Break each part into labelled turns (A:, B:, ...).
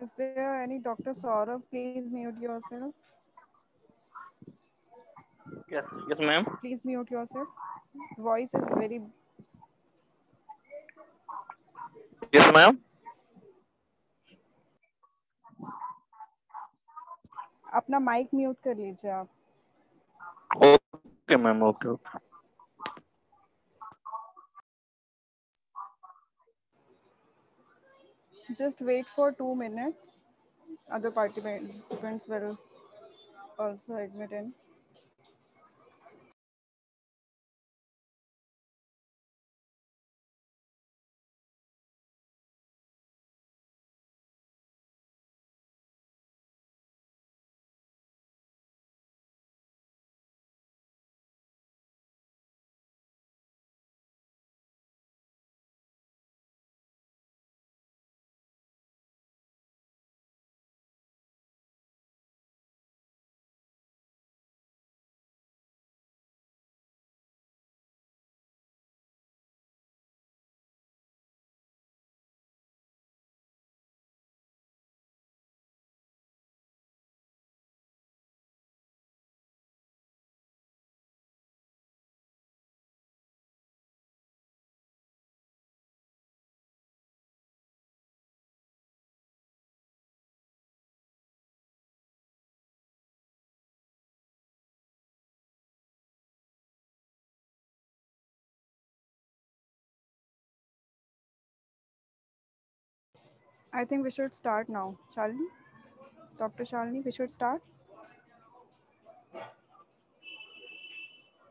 A: Is there any Dr. Saurav? Please mute yourself.
B: Yes, yes, ma'am.
A: Please mute yourself. Voice is very.
B: Yes, ma'am.
A: अपना mic mute कर लीजिए आप
B: Okay, ma'am. Okay, okay.
A: Just wait for two minutes. Other participants will also admit in. I think we should start now. Shalini? Dr. Shalini, we should start?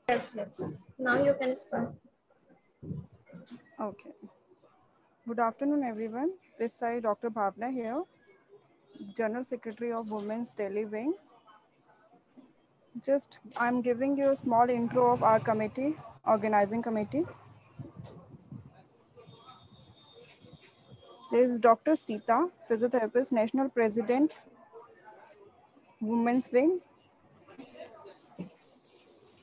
C: Yes, yes. Now you can start.
A: Okay. Good afternoon, everyone. This side, Dr. Bhavna here, General Secretary of Women's Delhi Wing. Just, I'm giving you a small intro of our committee, organizing committee. There is Dr. Sita, physiotherapist, National President, Women's Wing.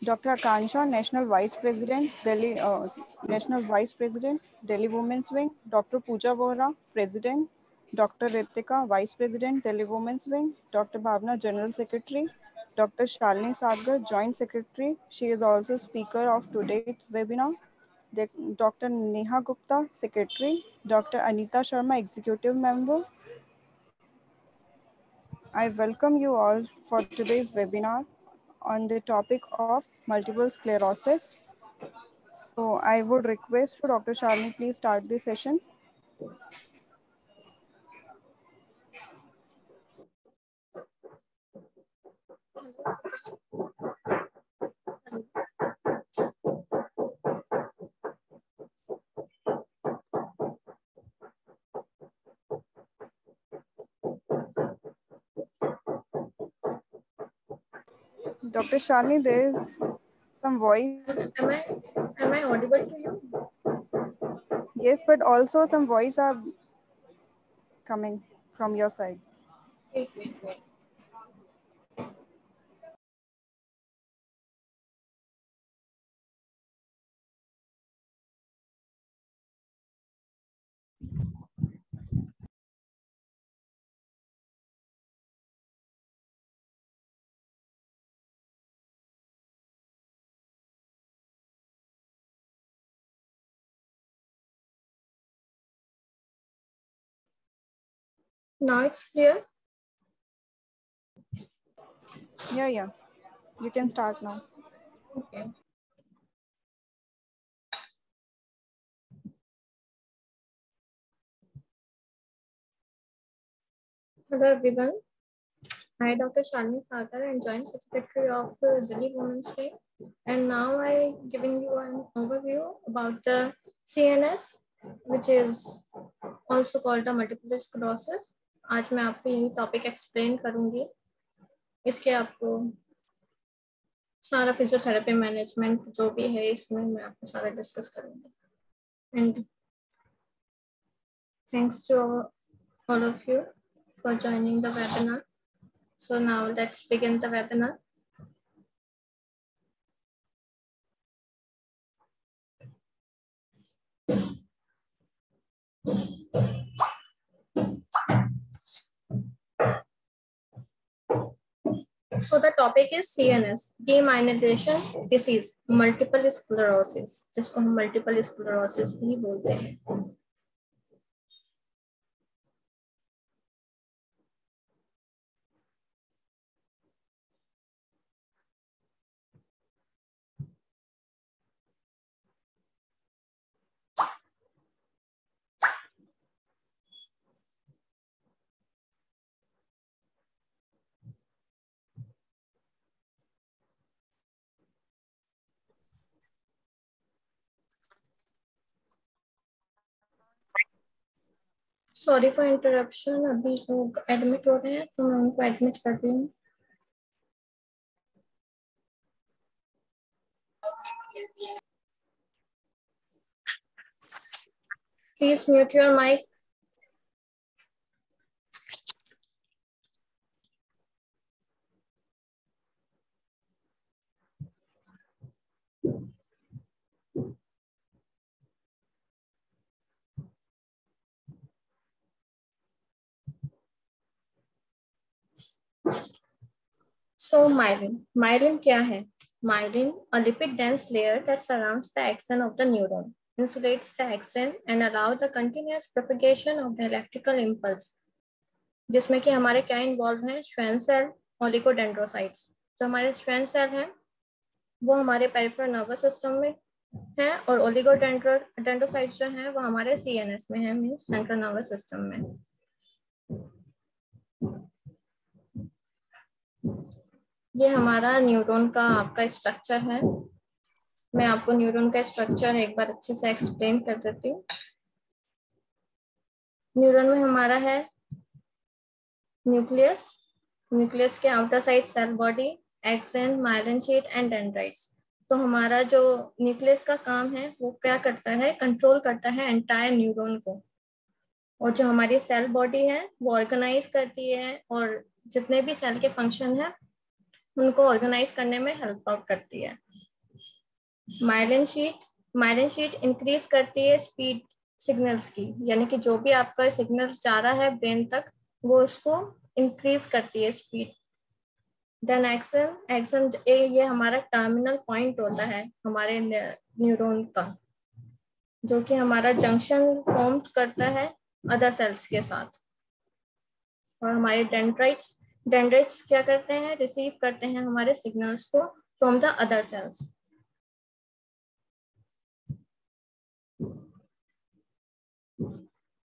A: Dr. Akansha, National Vice President, Delhi, uh, National Vice President, Delhi Women's Wing. Dr. Pooja Vohra, President. Dr. Ritika, Vice President, Delhi Women's Wing. Dr. Bhavna, General Secretary. Dr. Shalini Sagar, Joint Secretary. She is also speaker of today's webinar. Dr. Neha Gupta, Secretary. Dr. Anita Sharma, Executive Member. I welcome you all for today's webinar on the topic of multiple sclerosis. So I would request to Dr. Sharma, please start the session. Dr. Shalini, there is some voice.
C: Am I am I audible to you?
A: Yes, but also some voice are coming from your side.
C: Wait, wait, wait. Now it's clear.
A: Yeah, yeah. You can start now.
C: Okay. Hello everyone. I Dr. Shalini Sagar and Joint Secretary of uh, Delhi Women's Day. And now I giving you an overview about the CNS, which is also called the multiple sclerosis. आज मैं आपको यही topic explain करूँगी इसके आपको सारा physiotherapy management जो भी है, इसमें मैं आपको सारा डिस्कस करूँगी and thanks to all of you for joining the webinar. So now let's begin the webinar. So the topic is CNS, demyelination disease, multiple sclerosis, जिसको हम multiple sclerosis भी बोलते हैं सॉरी फॉर इंटरप्शन अभी लोग admit हो रहे हैं तो मैं उनको एडमिट कर रही हूँ। Please mute your mic So myelin, myelin क्या है? Myelin, a lipid dense layer that surrounds the axon of the neuron, insulates the axon and allow the continuous propagation of the electrical impulse. जिसमें कि हमारे क्या involve हैं श्वेन cell ओलिकोडेंड्रोसाइट्स जो हमारे श्वेन cell हैं वो हमारे पेरिफेरल नर्वस सिस्टम में हैं और ओलिगोडेंड्रोसाइट्स जो हैं वो हमारे सीएनएस में हैं मींस सेंट्रल नर्वस सिस्टम में ये हमारा न्यूरॉन का आपका स्ट्रक्चर है। मैं आपको न्यूरॉन का स्ट्रक्चर एक बार अच्छे से एक्सप्लेन कर देती हूँ। न्यूरॉन में हमारा है न्यूक्लियस। न्यूक्लियस के outer side cell body axon myelin sheath and dendrites तो हमारा जो न्यूक्लियस का काम है, वो क्या करता है? कंट्रोल करता है एंटायर न्यूरॉन को। और जो हमारी सेल बॉडी है, वो ऑर्गेनाइज करती है और जितने भी सेल के फ़ंक्शन है उनको ऑर्गेनाइज करने में हेल्प आउट करती है। Myelin sheath myelin sheath increase करती है स्पीड सिग्नल्स की, यानी कि जो भी आपका सिग्नल जा रहा है ब्रेन तक, वो उसको इंक्रीज करती है स्पीड देन एक्सन एक्सन ये हमारा टर्मिनल पॉइंट होता है हमारे न्यूरॉन का, जो कि हमारा जंक्शन फॉर्म करता है अदर सेल्स के साथ। और हमारे डेंड्राइट्स डेंड्राइट्स क्या करते हैं? रिसीव करते हैं हमारे सिग्नल्स को from the other cells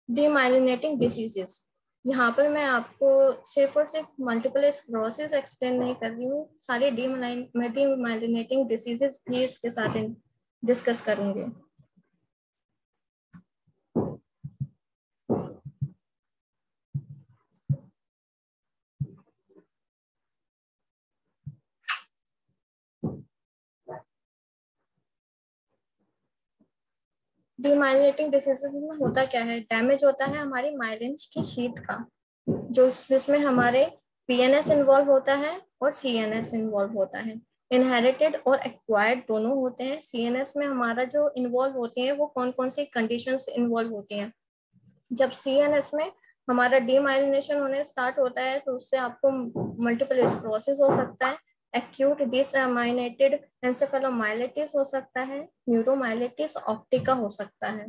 C: demyelinating diseases यहाँ पर मैं आपको सिर्फ़ और सिर्फ़ मल्टीपल स्क्रोसिस एक्सप्लेन नहीं कर रही हूँ। सारे डीमाइलिनेटिंग डिसीजेस भी इसके साथ डिस्कस करूँगी। डीमाइलिनेटिंग डिसीजेस में होता क्या है? डैमेज होता है हमारी माइलेंस की शीट का, जो जिसमें हमारे पीएनएस इन्वॉल्व होता है और सीएनएस इन्वॉल्व होता है। इनहेरिटेड और एक्वायर्ड दोनों होते हैं। सीएनएस में हमारा जो इन्वॉल्व होते हैं, वो कौन कौन सी कंडीशंस इन्वॉल्व होती हैं? जब सीएनएस में हमारा डीमाइलिनेशन होने स्टार्ट होता है तो उससे आपको मल्टीपल स्क्रोसिस हो सकता है। एक्यूट डिसमाइनेटेड एंसेफेलोमाइलिटिस हो सकता है न्यूरोमाइलिटिस ऑप्टिका हो सकता है।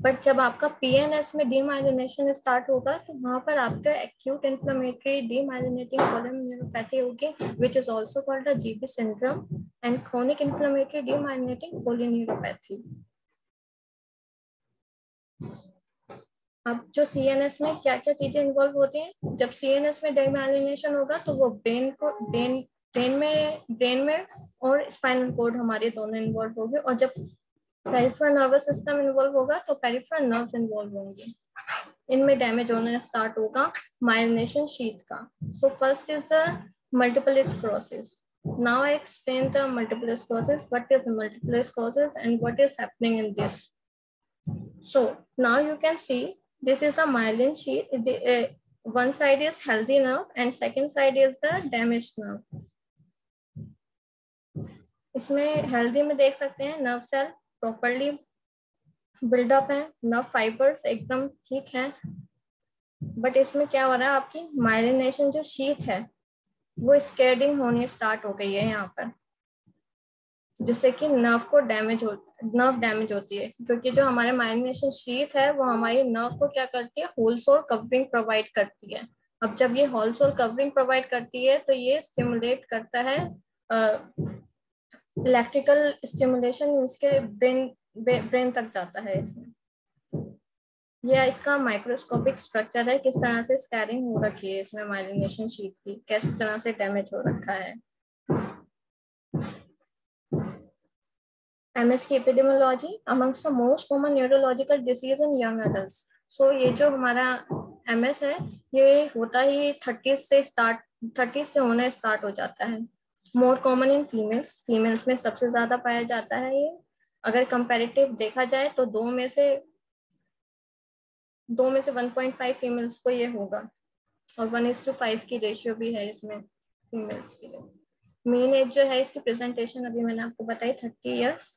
C: बट जब आपका पीएनएस में डीमाइलिनेशन स्टार्ट होगा तो वहाँ पर आपका एक्यूट इन्फ्लेमेटरी डीमाइलिनेटिंग पोलियोन्यूरोपैथी होगी which is also called the GB syndrome and chronic inflammatory demyelinating polyneuropathy अब जो सीएनएस में क्या क्या चीज़ें इन्वॉल्व होती हैं? जब सीएनएस में डीमाइलिनेशन होगा तो वो ब्रेन को ब्रेन ब्रेन में ब्रेन में और स्पाइनल कोड हमारे दोनों इन्वॉल्व हो गए और जब पेरिफ्रल नर्वस सिस्टम इन्वॉल्व होगा तो पेरिफ्रल नर्व इन्वॉल्व होंगे। इनमें डैमेज होने स्टार्ट होगा माइलिनेशन शीत का। So first is the multiple sclerosis now I explain the multiple sclerosis what is multiple sclerosis and what is happening in this so now you can see this is a myelin sheath one side is healthy nerve and second side is the damage nerve इसमें healthy में देख सकते हैं nerve cell properly build up है nerve fibres एकदम ठीक है। But इसमें क्या हो रहा है, आपकी माइलिनेशन जो शीट है, वो स्केडिंग होनी स्टार्ट हो गई है यहाँ पर। जिससे कि नर्व को डैमेज हो नर्व डैमेज होती है। क्योंकि जो हमारे माइलिनेशन शीट है, वो हमारी नर्व को क्या करती है होल सोल कवरिंग प्रोवाइड करती है। अब जब ये होल सोल कवरिंग प्रोवाइड करती है तो ये स्टिमुलेट करता है इलेक्ट्रिकल स्टिमुलेशन इसके ब्रेन ब्रेन तक जाता है इसमें। यह इसका माइक्रोस्कोपिक स्ट्रक्चर है, किस तरह से स्कैरिंग हो रखी है इसमें माइलिनेशन शीट की, किस तरह से डैमेज हो रखा है। MS की epidemiology amongst the most common neurological disease in young adult so ये जो हमारा MS है, ये होता ही थर्टीज से स्टार्ट थर्टीज से होना स्टार्ट हो जाता है। More common in females females में सबसे ज़्यादा पाया जाता है ये। अगर कंपैरेटिव देखा जाए तो दो में से, दो में से 1.5 फीमेल्स को ये होगा। और वन इज़ टू फाइव की रेशियो भी है इसमें फीमेल्स के लिए। मेन एज जो है इसकी प्रेजेंटेशन अभी मैंने आपको बताई thirty years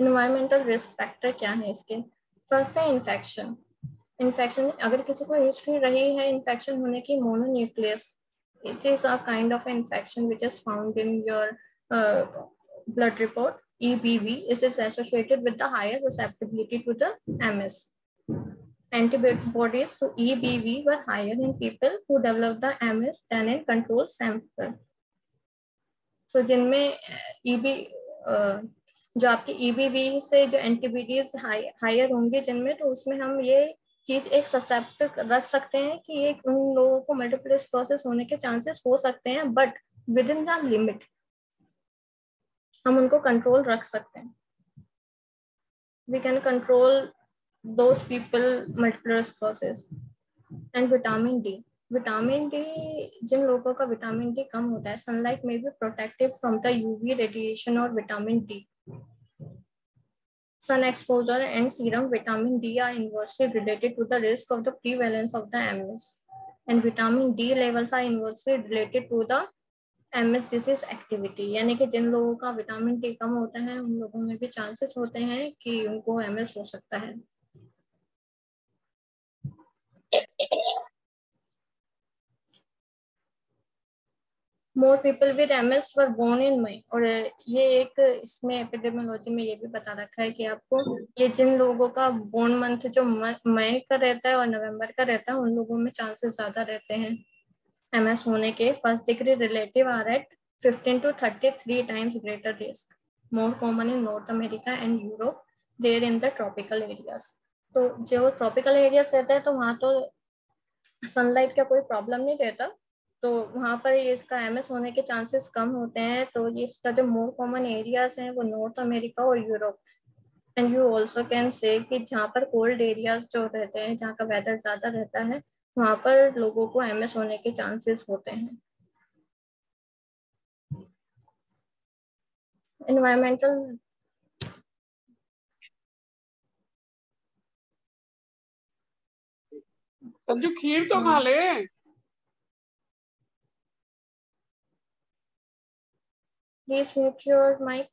C: environmental risk factor क्या है इसके? फ़र्स्ट है इन्फेक्शन इन्फेक्शन अगर किसी को हिस्ट्री रही है इन्फेक्शन होने की मोनोन्यूक्लियस it is a kind of infection which is found in your uh, blood report EBV is associated with the higher susceptibility to the MS. Antibodies to EBV were higher in people who developed the MS than in control sample. So जिनमें EB uh, जो आपके EBV से जो antibodies higher होंगे जिनमें तो उसमें हम ये चीज़ एक ससेप्ट रख सकते हैं कि एक उन लोगों को मल्टीपल प्रोसेस होने के चांसेस हो सकते हैं but within the limit हम उनको कंट्रोल रख सकते हैं। We can control those people multiple process and vitamin D vitamin D जिन लोगों का विटामिन डी कम होता है सनलाइट में भी protective from the UV radiation और vitamin D sun exposure and serum vitamin D are inversely related to the risk of the prevalence of the MS. And vitamin D levels are inversely related to the MS disease activity. यानी कि जिन लोगों का vitamin D कम होता है उन लोगों में भी चांसेस होते हैं कि उनको MS हो सकता है more people with M S were born in May और ये एक इसमें एपिडेमोलॉजी में ये भी बता रखा है कि आपको ये जिन लोगों का बोर्न मंथ जो मई का रहता है और नवंबर का रहता है, उन लोगों में चांसेस ज़्यादा रहते हैं एम एस होने के। First degree relative are at fifteen to thirty three times greater risk more common in North America and Europe there in the tropical areas तो जो ट्रॉपिकल एरियाज़ रहता है तो वहाँ तो सनलाइट का कोई प्रॉब्लम नहीं रहता। तो वहाँ पर इसका एमएस होने के चांसेस कम होते हैं तो ये इसका जो मोर कॉमन एरियाज़ हैं वो नॉर्थ अमेरिका और Europe and you also can say कि जहाँ पर कोल्ड एरियाज़ जो रहते हैं जहाँ का वेदर ज़्यादा रहता है वहाँ पर लोगों को एम एस होने के चांसेस होते हैं। इन्वायरमेंटल
D: संजू खीर तो खा ले।
C: Please mute your mic.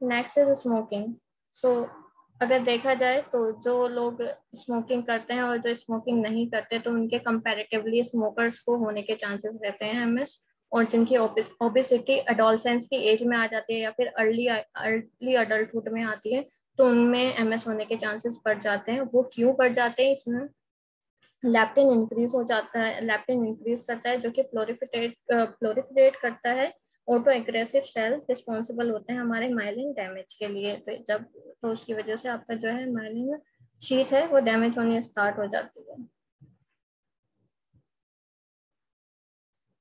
C: Next is smoking. So, अगर देखा जाए तो जो लोग स्मोकिंग करते हैं और जो स्मोकिंग नहीं करते तो उनके कंपैरेटिवली स्मोकर्स को होने के चांसेस रहते हैं एमएस और जिनकी ओबिसिटी अडोलसेंस की एज में आ जाती है या फिर अर्ली अर्ली अडल्टहुड में आती है तो उनमें एमएस होने के चांसेस बढ़ जाते हैं वो क्यों बढ़ जाते हैं इसमें लैप्टिन इंक्रीज हो जाता है लैप्टिन इंक्रीज करता है जो कि प्लोरिफिटेट प्लोरिफिटेट करता है ऑटो एग्रेसिव सेल रिस्पॉन्सिबल होते हैं हमारे माइलिन डैमेज के लिए। तो जब तो उसकी वजह से आपका जो है माइलिन शीट है, वो डैमेज होने स्टार्ट हो जाती है।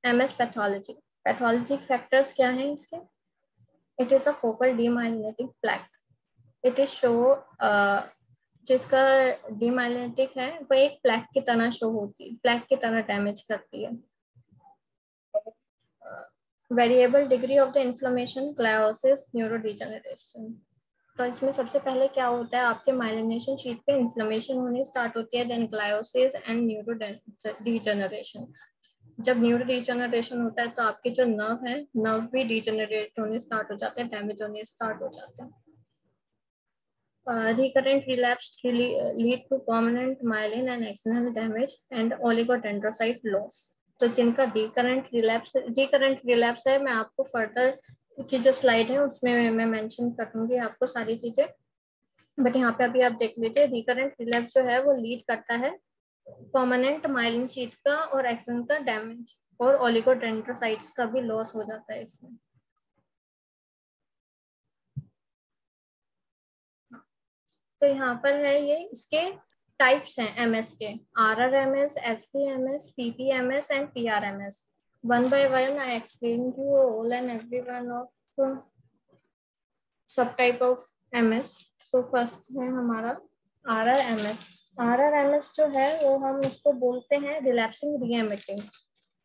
C: M S pathology pathologic factors क्या हैं इसके? It is a focal demyelinating plaque it is show जिसका डिमाइलेटिक है, वो एक प्लैक की तरह शो होती है, प्लैक की तरह डैमेज करती है। Variable degree of the inflammation gliosis neurodegeneration तो इसमें सबसे पहले क्या होता है, आपके माइलिनेशन शीट पे इन्फ्लेमेशन होनी स्टार्ट होती है then gliosis and neurodegeneration जब न्यूरो डिजेनरेशन होता है तो आपके जो नर्व है नर्व भी डिजेनरेट होने स्टार्ट हो जाते हैं डैमेज होने स्टार्ट हो जाते हैं। Recurrent relapse lead to permanent myelin and axonal damage and oligodendrocyte loss. तो जिनका रिकरेंट रिलैप्स रिकरेंट रिलैप्स है, मैं आपको फर्दर की जो स्लाइड है, उसमें मैं मेंशन करूँगी आपको सारी चीज़ें। बट यहाँ पे अभी आप देख लीजिए रिकरेंट रिलैप्स जो है, वो लीड करता है परमानेंट माइलिन शीट का और एक्सन का डैमेज और ओलिगोडेंड्रोसाइट्स का भी लॉस हो जाता है इसमें। तो यहाँ पर है ये, इसके टाइप्स हैं एमएस के। R R M S S P M S P P M S and P R M S one by one I explain you all and every one of sub type of M S so first है हमारा R R M S R R M S जो है, वो हम उसको बोलते हैं relapsing remitting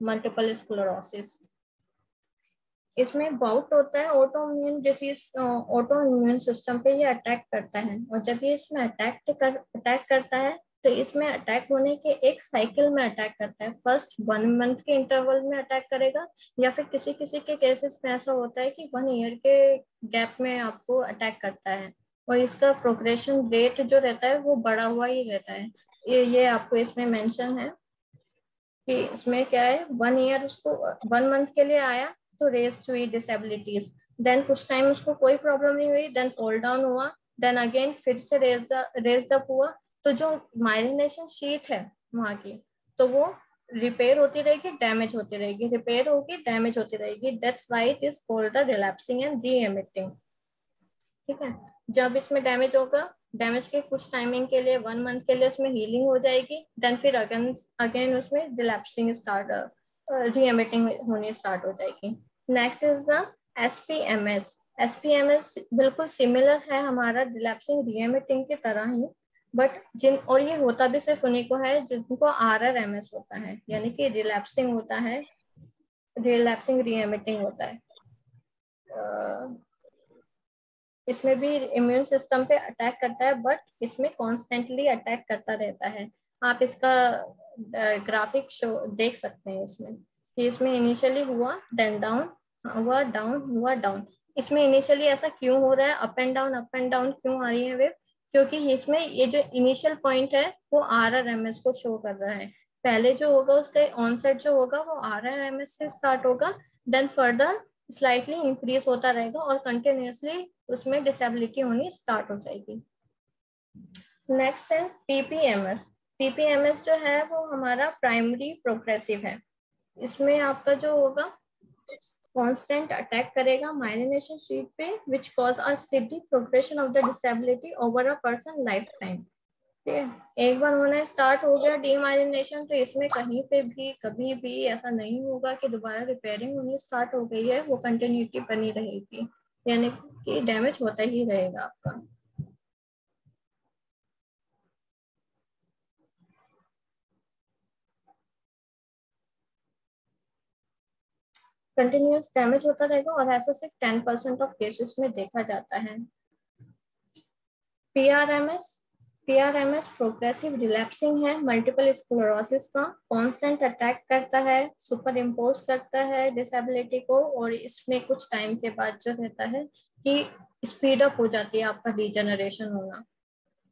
C: multiple sclerosis इसमें बाउट होता है auto immune disease auto immune system पे ये अटैक करता है। और जब ये इसमें अटैक कर अटैक करता है तो इसमें अटैक होने के एक साइकिल में अटैक करता है। फ़र्स्ट वन मंथ के इंटरवल में अटैक करेगा, या फिर किसी किसी के केसेस में ऐसा होता है कि वन ईयर के गैप में आपको अटैक करता है। और इसका प्रोग्रेशन रेट जो रहता है, वो बढ़ा हुआ ही रहता है। ये ये आपको इसमें मेंशन है कि इसमें क्या है वन ईयर उसको वन मंथ के लिए आया तो रेस हुई डिसेबिलिटीज देन कुछ टाइम उसको कोई प्रॉब्लम नहीं हुई देन फॉल डाउन हुआ देन अगेन फिर से रेज अप हुआ। तो जो माइलिनेशन शीट है वहाँ की तो वो रिपेयर होती रहेगी डैमेज होती रहेगी। रिपेयर होगी डैमेज होती रहेगी। That's why it is called the relapsing and remitting ठीक है? जब इसमें डैमेज होगा डैमेज के कुछ टाइमिंग के लिए वन मंथ के लिए उसमें हीलिंग हो जाएगी। देन फिर अगेन अगेन उसमें रिलैप्सिंग स्टार्ट री एमिटिंग होनी स्टार्ट हो जाएगी। Next is the S P M S S P M S बिल्कुल सिमिलर है हमारा रिलैप्सिंग रीएमिटिंग की तरह ही बट जिन, और ये होता भी सिर्फ़ उन्हीं को है जिनको आर आर एम एस होता है, यानी कि रिलैप्सिंग होता है रिलैप्सिंग रीएमिटिंग होता है। इसमें भी इम्यून सिस्टम पे अटैक करता है बट इसमें कॉन्स्टेंटली अटैक करता रहता है। आप इसका ग्राफिक शो देख सकते हैं इसमें। इसमें इनिशियली हुआ देन डाउन हुआ डाउन हुआ डाउन इसमें इनिशियली ऐसा क्यों हो रहा है? Up and down up and down क्यों आ रही है वेव क्योंकि इसमें ये जो इनिशियल पॉइंट है, वो आर आर एम एस को शो कर रहा है. पहले जो होगा, उसका ऑनसेट जो होगा, वो आर आर एम एस से स्टार्ट होगा. देन फर्दर स्लाइटली इंक्रीज होता रहेगा और कंटिन्यूसली उसमें डिसेबिलिटी होनी स्टार्ट हो जाएगी. नेक्स्ट है पीपीएमएस पीपीएमएस जो है, वो हमारा प्राइमरी प्रोग्रेसिव है. इसमें आपका जो होगा कांस्टेंट अटैक करेगा माइलिनेशन शीट पे which cause a steady progression of the disability over a person lifetime ठीक है? एक बार होना स्टार्ट हो गया डीमाइलिनेशन तो इसमें कहीं पे भी, कभी भी ऐसा नहीं होगा कि दोबारा रिपेयरिंग होनी स्टार्ट हो गई है, वो कंटिन्यूटी बनी रहेगी। यानी कि डैमेज होता ही रहेगा आपका। कंटिन्यूस डैमेज होता रहेगा और ऐसा सिर्फ़ टेन परसेंट ऑफ़ केसेस में देखा जाता है। पीआरएमएस पीआरएमएस प्रोग्रेसिव रिलैप्सिंग है मल्टीपल स्क्लोरोसिस का कांस्टेंट अटैक करता है सुपर इम्पोज करता है डिसेबिलिटी को और इसमें कुछ टाइम के बाद जो रहता है कि स्पीड अप हो जाती है आपका डिजेनरेशन होना।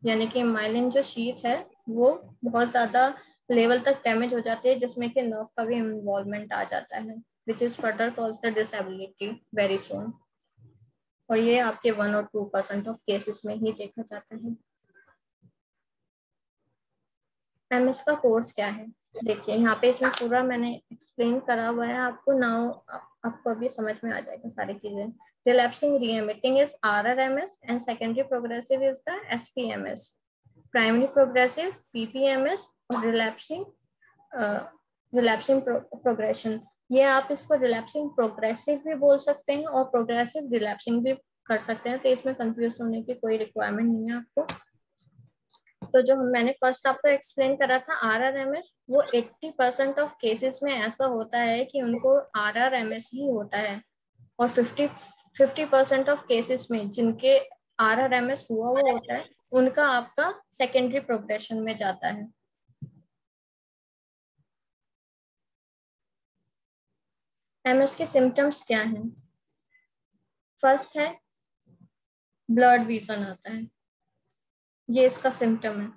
C: यानी कि माइलिन जो शीट है, वो बहुत ज़्यादा लेवल तक डैमेज हो जाती है, जिसमें कि नर्व का भी इन्वॉल्वमेंट आ जाता है। which is further cause the disability very soon. और ये आपके वन और टू परसेंट ऑफ़ केसेस में ही देखा जाता है। एमएस का कोर्स क्या है? देखिए, यहाँ पे इसमें पूरा मैंने एक्सप्लेन करा हुआ है। आपको नाउ आपको अभी समझ में आ जाएगा सारी चीज़ें। Relapsing remitting is R R M S and secondary progressive is the S P M S primary progressive PPMS और रिलैप्सिंग रिलैप्सिंग प्रोग्रेशन ये आप इसको रिलैप्सिंग प्रोग्रेसिव भी बोल सकते हैं और प्रोग्रेसिव रिलैप्सिंग भी कर सकते हैं। तो इसमें कंफ्यूज होने की कोई रिक्वायरमेंट नहीं है आपको। तो जो मैंने फ़र्स्ट आपको एक्सप्लेन करा था आर आर एम एस वो 80 परसेंट ऑफ़ केसेस में ऐसा होता है कि उनको आर आर एम एस ही होता है। और 50 50 परसेंट ऑफ़ केसेस में जिनके आर आर एम एस हुआ हुआ होता है, उनका आपका सेकेंडरी प्रोग्रेशन में जाता है। एमएस के सिम्टम्स क्या हैं? फ़र्स्ट है ब्लड विजन आता है। ये इसका सिम्टम है।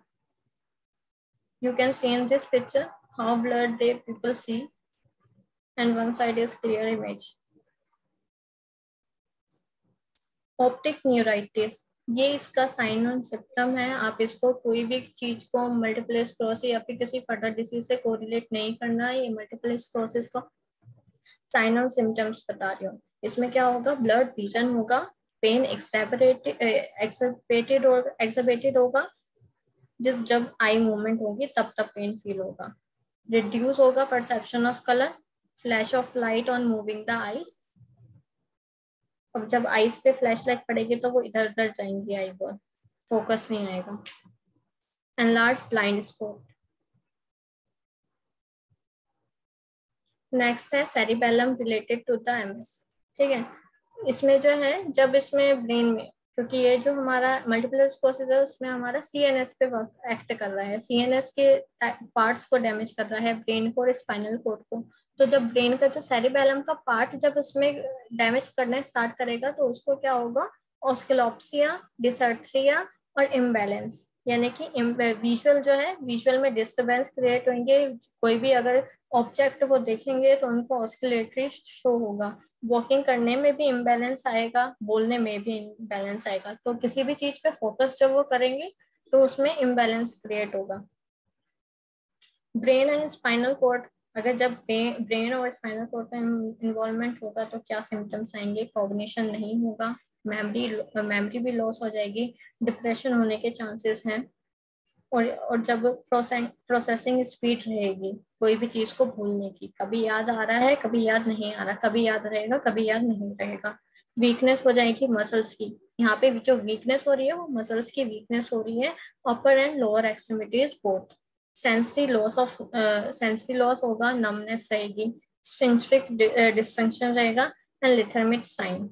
C: You can see in this picture how blurred they people see and one side is clear image optic neuritis ये इसका साइन और सिम्टम है। आप इसको कोई भी चीज़ को मल्टीपल स्क्रोसिस या फिर किसी फटर डिसीज से कोरिलेट नहीं करना। ये मल्टीपल स्क्रोसिस का साइन और सिम्टम्स बता रही हूँ। इसमें क्या होगा? ब्लड विजन होगा पेन एक्सपेटेड एक्सपेटेड होगा। जिस, जब आई मूवमेंट होगी, तब तब पेन फील होगा। रिड्यूस होगा perception of colour flash of light on moving the eyes अब जब आईज पे फ्लैश लाइट पड़ेगी तो वो इधर उधर जाएँगी आई बॉल फोकस नहीं आएगा। And large blind spot next है cerebellum related to the MS ठीक है? इसमें जो है, जब इसमें ब्रेन में, क्योंकि ये जो हमारा मल्टीपल स्कोसिस है, उसमें हमारा सीएनएस पे एक्ट कर रहा है। सीएनएस के पार्ट्स को डैमेज कर रहा है ब्रेन को और स्पाइनल कोड को। तो जब ब्रेन का जो सेरिबेलम का पार्ट जब उसमें डैमेज करना स्टार्ट करेगा तो उसको क्या होगा? ऑस्किलोप्सिया डिसर्थ्रिया और इम्बैलेंस यानी कि विजुअल जो है विजुअल में डिस्टर्बेंस क्रिएट होंगे। कोई भी अगर ऑब्जेक्ट वो देखेंगे तो उनको ऑस्किलेटरी शो होगा। वॉकिंग करने में भी इम्बेलेंस आएगा, बोलने में भी इम्बेलेंस आएगा। तो किसी भी चीज़ पे फोकस जब वो करेंगे तो उसमें इम्बेलेंस क्रिएट होगा। ब्रेन एंड स्पाइनल कोर्ड अगर जब ब्रेन और स्पाइनल कोर्ड का इन्वॉल्वमेंट होगा तो क्या सिम्टम्स आएँगे? कॉग्निशन नहीं होगा। मेमोरी मेमोरी भी लॉस हो जाएगी डिप्रेशन होने के चांसेस हैं। और और जब प्रोसेसिंग प्रोसेसिंग स्पीड रहेगी, कोई भी चीज़ को भूलने की, कभी याद आ रहा है, कभी याद नहीं आ रहा, कभी याद रहेगा, कभी याद नहीं रहेगा। वीकनेस हो जाएगी मसल्स की। यहाँ पे जो वीकनेस हो रही है, वो मसल्स की वीकनेस हो रही है। Upper and lower extremities both sensory loss of sensory loss होगा नमनेस रहेगी। स्फिंक्ट्रिक डिस्फंक्शन रहेगा। एंड लिथर्मिट साइन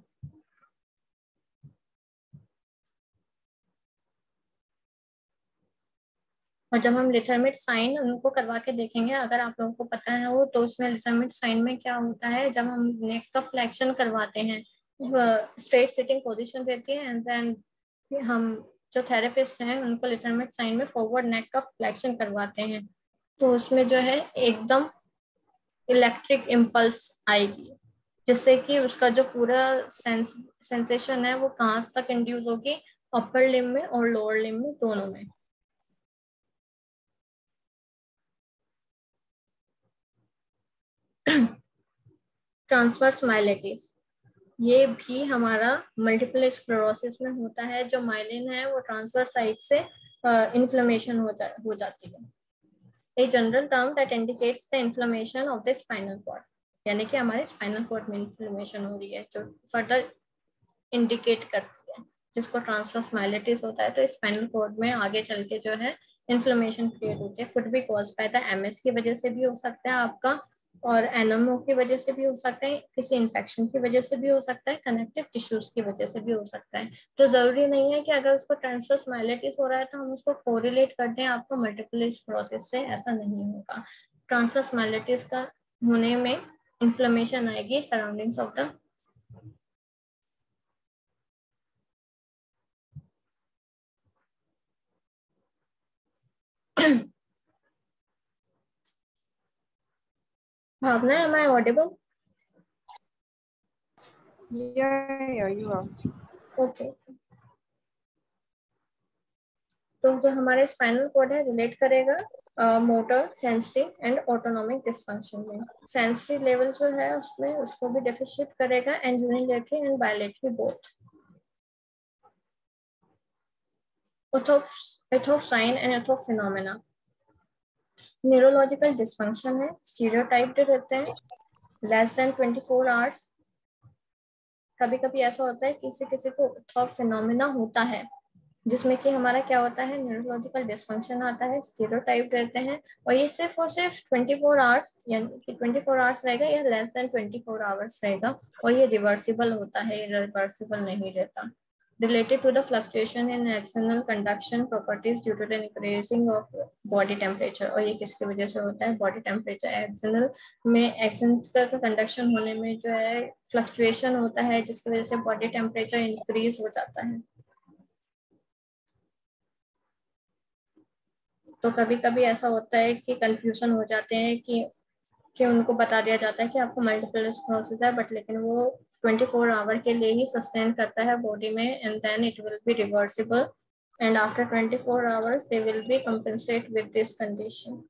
C: और जब हम लिथरमिट साइन उनको करवा के देखेंगे, अगर आप लोगों को पता है वो तो उसमें लिथरमिट साइन में क्या होता है, जब हम नेक का फ्लेक्शन करवाते हैं स्ट्रेट सिटिंग पोजीशन रहती है एंड देन हम जो थेरेपिस्ट हैं, उनको लिथरमिट साइन में फॉरवर्ड नेक का फ्लेक्शन करवाते हैं तो उसमें जो है एकदम इलेक्ट्रिक इम्पल्स आएगी, जिससे कि उसका जो पूरा सेंस सेंसेशन है, वो कहाँ तक इंड्यूस होगी अपर लिम में और लोअर लिम में, दोनों में। ट्रांसवर्स माइलेटिस ये भी हमारा मल्टीपल स्क्लेरोसिस में होता है। जो माइलिन है वो ट्रांसफ़र साइड से इन्फ्लेमेशन हो, जा, हो जाती है। A general term that indicates the inflammation of the spinal cord यानी कि हमारे स्पाइनल कॉर्ड में इन्फ्लेमेशन हो रही है जो फर्दर इंडिकेट करती है। जिसको ट्रांसफर्स माइलेटिस होता है तो स्पाइनल कॉर्ड में आगे चल के जो है इन्फ्लेमेशन क्रिएट होती है। कुछ भी कॉज पाया था एमएस की वजह से भी हो सकता है आपका और एनमो की वजह से भी हो सकता है, किसी इन्फेक्शन की वजह से भी हो सकता है कनेक्टिव टिश्यूज की वजह से भी हो सकता है। तो ज़रूरी नहीं है कि अगर उसको ट्रांसफर्स हो रहा है तो हम उसको कोरिलेट कर दें, आपको मल्टीपल प्रोसेस से ऐसा नहीं होगा। ट्रांसफर्स माइलेटिस का होने में इंफ्लेमेशन आएगी surroundings of the Bhavna, am I audible?
A: Yeah, yeah, you are.
C: Okay. तो जो हमारे स्पाइनल कोड है रिलेट करेगा motor sensory and autonomic dysfunction में सेंसरी लेवल जो है उसमें उसको भी डेफिशिट करेगा and unilateral and bilateral both एथोफाइन and एथोफिनोमेना न्यूरोलॉजिकल डिस्फंक्शन है स्टीरियोटाइप्ड रहते हैं लेस देन 24 आवर्स कभी कभी ऐसा होता है किसी किसी को फिनोमिना होता है, जिसमें कि हमारा क्या होता है न्यूरोलॉजिकल डिस्फंक्शन आता है स्टीरियोटाइप रहते हैं, और ये सिर्फ़ और सिर्फ़ 24 आवर्स यानी कि 24 आवर्स रहेगा या लेस देन 24 आवर्स रहेगा, और ये रिवर्सिबल होता है रिवर्सिबल नहीं रहता। Related to the fluctuation in external conduction properties due to the increasing of body temperature और ये किसकी वजह से होता है body temperature external में external का conduction होने में जो है fluctuation होता है जिसकी वजह से body temperature increase हो जाता है तो कभी कभी ऐसा होता है कि कंफ्यूजन हो जाते हैं कि कि उनको बता दिया जाता है कि आपको मल्टीपल स्क्लोसिस है बट लेकिन वो 24 आवर के लिए ही सस्टेन करता है बॉडी में and then it will be reversible and after 24 hours they will be compensate with this condition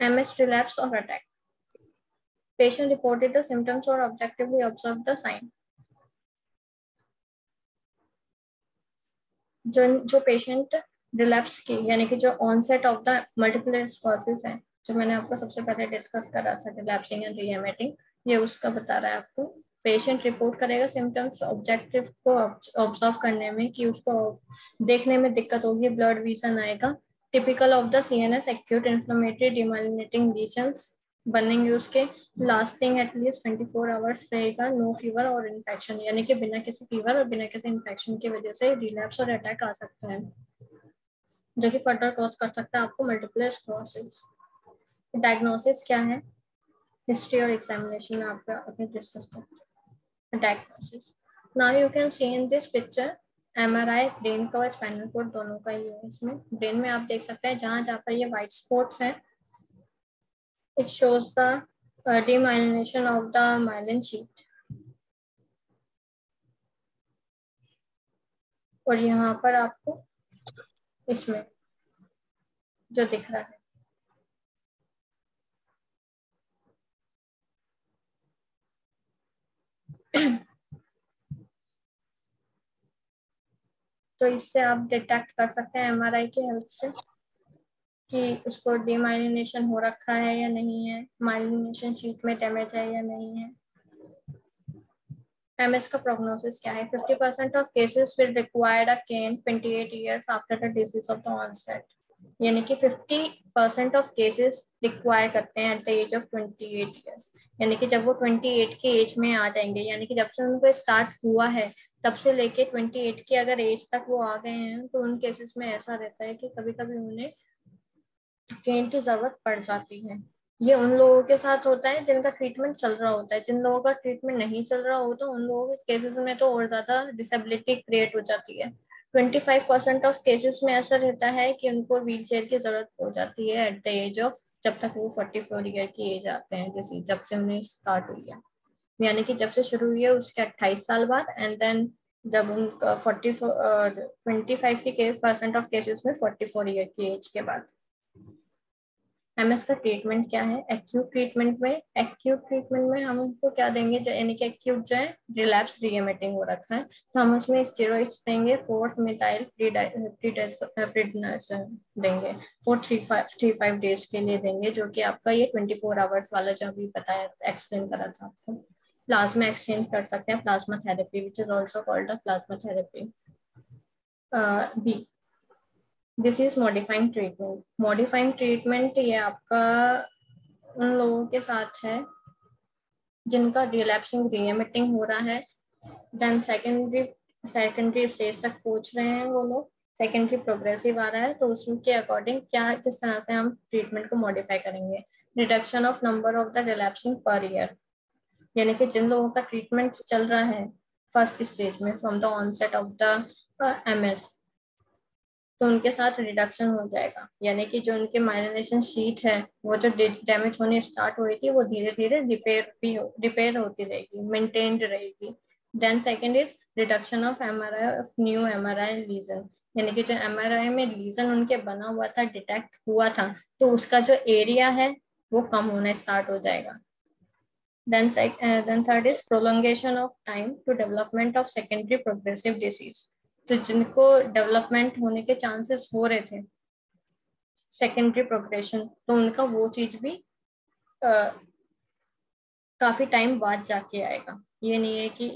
C: MS relapse or attack. Patient reported the symptoms or objectively observed the sign. जो जो patient relapse की, यानी कि जो onset of the multiple sclerosis है, जो मैंने आपको सबसे पहले डिस्कस करा था रिलैप्सिंग एंड रीएमेटिंग ये उसका बता रहा है आपको पेशेंट रिपोर्ट करेगा सिम्टम्स ऑब्जेक्टिव को ऑब्ज़र्व करने में कि उसको देखने में दिक्कत होगी ब्लड विजन आएगा typical of the CNS acute inflammatory demyelinating lesions बनेंगे उसके लास्टिंग एटलीस्ट 24 आवर्स रहेगा नो फीवर और इन्फेक्शन यानी कि बिना किसी फीवर और बिना किसी इन्फेक्शन की वजह से रिलैप्स और अटैक आ सकता है, जो कि फर्दर कॉज कर सकता है आपको मल्टीपल स्क्लोसिस डायग्नोसिस क्या है? हिस्ट्री और एग्जामिनेशन में आपका अपने डिस्कस करते diagnosis now you can see in this picture M R I brain का और स्पाइनल कोड दोनों का ही है इसमें। ब्रेन में आप देख सकते हैं जहाँ जहाँ पर ये व्हाइट स्पॉट्स हैं it shows the demyelination of the myelin sheath और यहाँ पर आपको इसमें जो दिख रहा है। तो इससे आप डिटेक्ट कर सकते हैं एमआरआई की हेल्प से। कि उसको डीमाइलिनेशन हो रखा है या नहीं है माइलिनेशन शीट में डैमेज है या नहीं है। एमएस का प्रोग्नोसिस क्या है? 50 percent of cases will required a cane 28 years after the disease of the onset यानी कि 50 परसेंट ऑफ़ केसेस रिक्वायर करते हैं at the age of 28 years यानी कि जब वो 28 के एज में आ जाएँगे, यानी कि जब से उनको स्टार्ट हुआ है, तब से लेके 28 के अगर एज तक वो आ गए हैं तो उन केसेस में ऐसा रहता है कि कभी कभी उन्हें केन की ज़रूरत पड़ जाती है। ये उन लोगों के साथ होता है जिनका ट्रीटमेंट चल रहा होता है। जिन लोगों का ट्रीटमेंट नहीं चल रहा होता उन लोगों के केसेस में तो और ज़्यादा डिसेबिलिटी क्रिएट हो जाती है। 25 परसेंट ऑफ़ केसेस में ऐसा रहता है कि उनको व्हील चेयर की ज़रूरत हो जाती है एट द एज ऑफ़ जब तक वो 44 ईयर की एज आते हैं, जैसे जब से उन्हें स्टार्ट हुई है। यानी कि जब से शुरू हुई है, उसके अट्ठाईस साल बाद एंड देन जब उनका फोर्टी फोर ट्वेंटी फाइव के परसेंट ऑफ़ केसेस में फोर्टी फोर ईयर की एज के बाद। एमएस का ट्रीटमेंट क्या है? एक्यूट ट्रीटमेंट में एक्यूट ट्रीटमेंट में हम उनको क्या देंगे? यानी कि एक्यूट जो है रिलैप्स रीएमिटिंग हो रखा है। तो हम उसमें स्टेरॉइड्स देंगे फोर्थ मिथाइल देंगे। Four three five three five days के लिए देंगे, जो कि आपका ये ट्वेंटी फोर आवर्स वाला जो अभी बताया एक्सप्लेन करा था आपको। प्लाज्मा एक्सचेंज कर सकते हैं plasma therapy which is also called plasma therapy disease is modifying treatment modifying treatment ये आपका उन लोगों के साथ है जिनका रिलैप्सिंग रीएमिटिंग हो रहा है। देन सेकेंडरी सेकेंडरी स्टेज तक पहुँच रहे हैं वो लोग। सेकेंडरी प्रोग्रेसिव आ रहा है तो उसके अकॉर्डिंग क्या, किस तरह से हम ट्रीटमेंट को मॉडिफाई करेंगे? Reduction of number of the relapsing per year यानी कि जिन लोगों का ट्रीटमेंट चल रहा है फ़र्स्ट स्टेज में from the onset of the MS तो उनके साथ रिडक्शन हो जाएगा। यानी कि जो उनके माइलिनेशन शीट है वो जो डैमेज होने स्टार्ट हुई थी वो धीरे धीरे रिपेयर भी हो रिपेयर होती रहेगी मेंटेन्ड रहेगी। Then second is reduction of M R I of new M R I lesion यानी कि जो एम आर आई में लीजन उनके बना हुआ था डिटेक्ट हुआ था तो उसका जो एरिया है वो कम होना स्टार्ट हो जाएगा। Then, uh, then third is prolongation of time to development of secondary progressive. तो जिनको डेवलपमेंट होने के चांसेस हो रहे थे सेकेंडरी प्रोग्रेशन तो उनका वो चीज़ भी uh, काफ़ी टाइम बाद जाके आएगा। ये नहीं है कि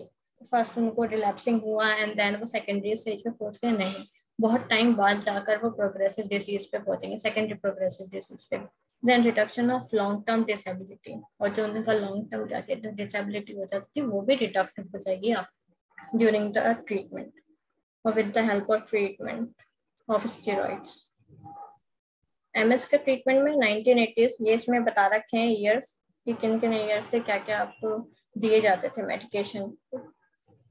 C: फ़र्स्ट उनको रिलैप्सिंग हुआ एंड देन वो सेकेंडरी स्टेज पे पहुँच गए नहीं। बहुत टाइम बाद जाकर वो प्रोग्रेसिव डिज़ीज़ पे पहुँचेंगे सेकेंडरी प्रोग्रेसिव डिज़ीज़ पे। Then reduction of long term disability और जो उनका लॉन्ग टर्म जाके डिसेबिलिटी हो जाती है वो भी रिडक्ट हो जाएगी आप ड्यूरिंग द ट्रीटमेंट और with the help of treatment of steroids MS के ट्रीटमेंट में 1980s ये इसमें बता रखे हैं ईयर्स कि किन किन ईयर से क्या क्या आपको दिए जाते थे मेडिकेशन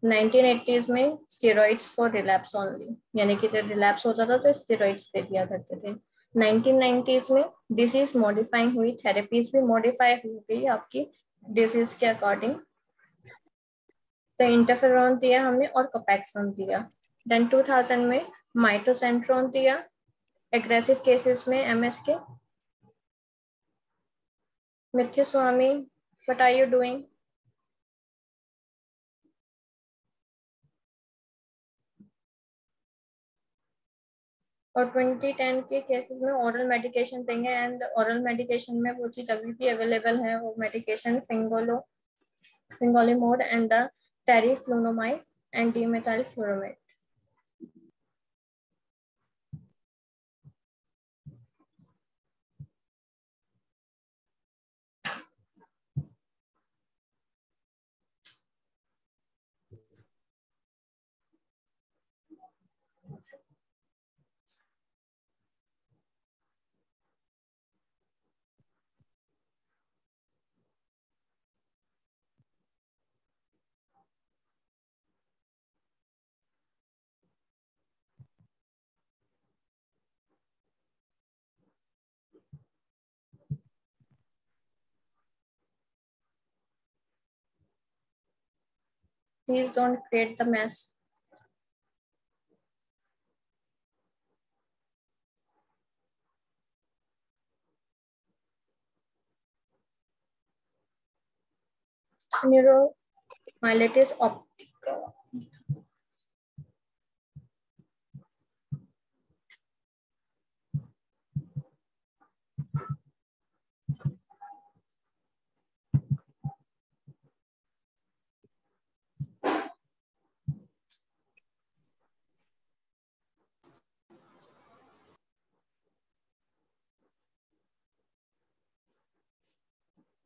C: 1980s में स्टेरॉइड्स फॉर रिलैप्स ओनली यानी कि जब रिलैप्स होता था तो स्टेरॉइड्स दे दिया करते थे। 1990s में डिसीज मॉडिफाइंग हुई थेरेपीज भी मॉडिफाई हो गई आपकी डिसीज के अकॉर्डिंग तो इंटरफेरॉन दिया हमने और कपैक्सन दिया। देन 2000 में माइटोसेंट्रॉन दिया एग्रेसिव केसेस में एमएस के मिथ्य स्वामी what are you doing? और 2010 के केसेस में ओरल मेडिकेशन देंगे एंड ओरल मेडिकेशन में वो चीज़ अभी भी अवेलेबल है, वो medication फिंगोलो fingolimod and the teriflunomide and dimethyl फ्लोरोमेड Please don't create the mess. Neuromyelitis optica.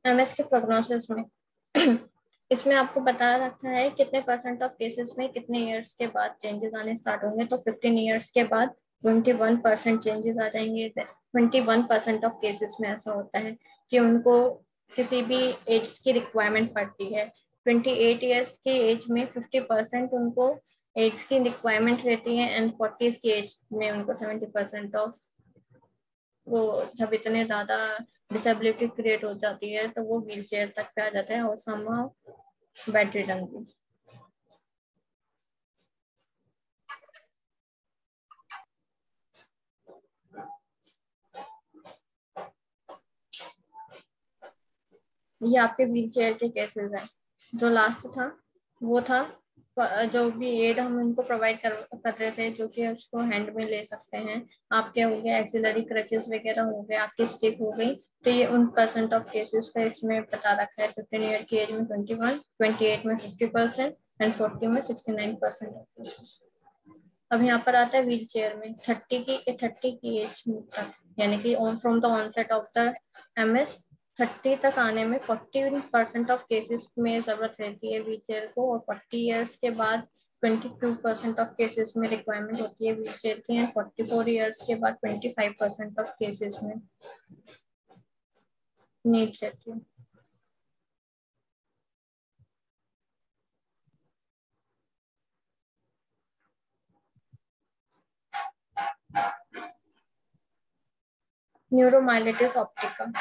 C: MS के प्रोग्नोसिस में। इसमें आपको बता रखा है कितने परसेंट ऑफ़ केसेस में कितने इयर्स के बाद चेंजेस आने स्टार्ट होंगे तो 15 इयर्स के बाद 21 परसेंट चेंजेस आ जाएँगे। 21 परसेंट ऑफ़ केसेस में ऐसा होता है कि उनको किसी भी एज की रिक्वायरमेंट पड़ती है। 28 इयर्स की एज में 50 परसेंट उनको एज की रिक्वायरमेंट रहती है एंड फोर्टीज की एज में उनको 70 परसेंट ऑफ़ वो जब इतने ज़्यादा डिसेबिलिटी क्रिएट हो जाती है तो वो व्हील चेयर तक पे आ जाता है और बेड रिटर्न भी ये आपके व्हील चेयर के केसेस हैं। जो लास्ट था, वो था जो भी एड हम उनको प्रोवाइड कर कर रहे थे, जो कि उसको हैंड में ले सकते हैं। आपके हो गए एक्सिलरी क्रचेस वगैरह हो गए, आपकी स्टिक हो गई तो ये उन परसेंट ऑफ़ केसेस का इसमें बता रखा है। फिफ्टीन ईयर की एज में ट्वेंटी वन ट्वेंटी एट में फिफ्टी परसेंट एंड फोर्टी में sixty nine percent of cases अब यहाँ पर आता है व्हील चेयर में। थर्टी की थर्टी की एज तक, यानी कि from the onset of the M S thirty तक आने में फोर्टी परसेंट ऑफ़ केसेस में ज़रूरत रहती है व्हील चेयर को और फोर्टी ईयर्स के बाद twenty two percent of cases में रिक्वायरमेंट होती है व्हील चेयर की एंड फोर्टी फोर ईयर्स के बाद twenty five percent of cases में नीड रहती है। न्यूरोमाइलेटिस ऑप्टिका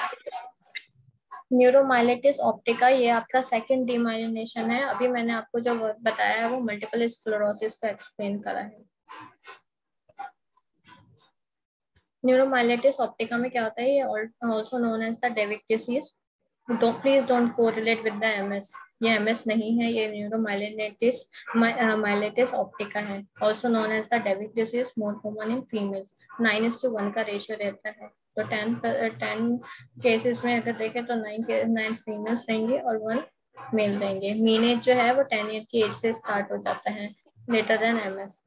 C: न्यूरोमाइलेटिस ऑप्टिका ये आपका सेकेंड डिमाइलिनेशन है। अभी मैंने आपको जो वर्ड बताया है, वो मल्टीपल स्क्लेरोसिस को एक्सप्लेन करा है। न्यूरोमाइलेटिस ऑप्टिका में क्या होता है? ये also known as the Devic disease please don't correlate with the MS ये एमएस नहीं है, ये न्यूरोमाइलेटिस माइलेटिस ऑप्टिका है। Also known as the Devic disease more common in females nine is to one का रेशियो रहता है। तो टेन टेन केसेस में अगर देखें तो नाइन नाइन फीमेल्स रहेंगे और वन मेल रहेंगे। मीन एज जो है वो टेन ईयर की एज से स्टार्ट हो जाता है later then M S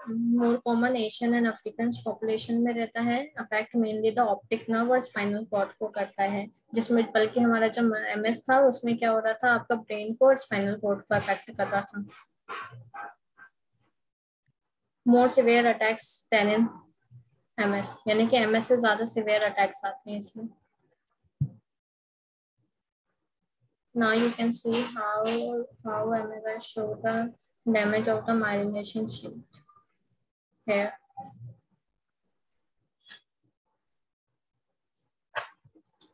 C: more common Asian and African population में रहता है। Affect mainly the optic nerve और स्पाइनल कॉर्ड को करता है, जिसमें बल्कि हमारा जो एम एस था, उसमें क्या हो रहा था? आपका ब्रेन को और स्पाइनल कॉर्ड को अफेक्ट कर रहा था। More severe attacks than in MS यानी कि एमएस से ज़्यादा सिवियर अटैक्स आते हैं इसमें। Now you can see how how MRI show the damage of the myelination sheet here.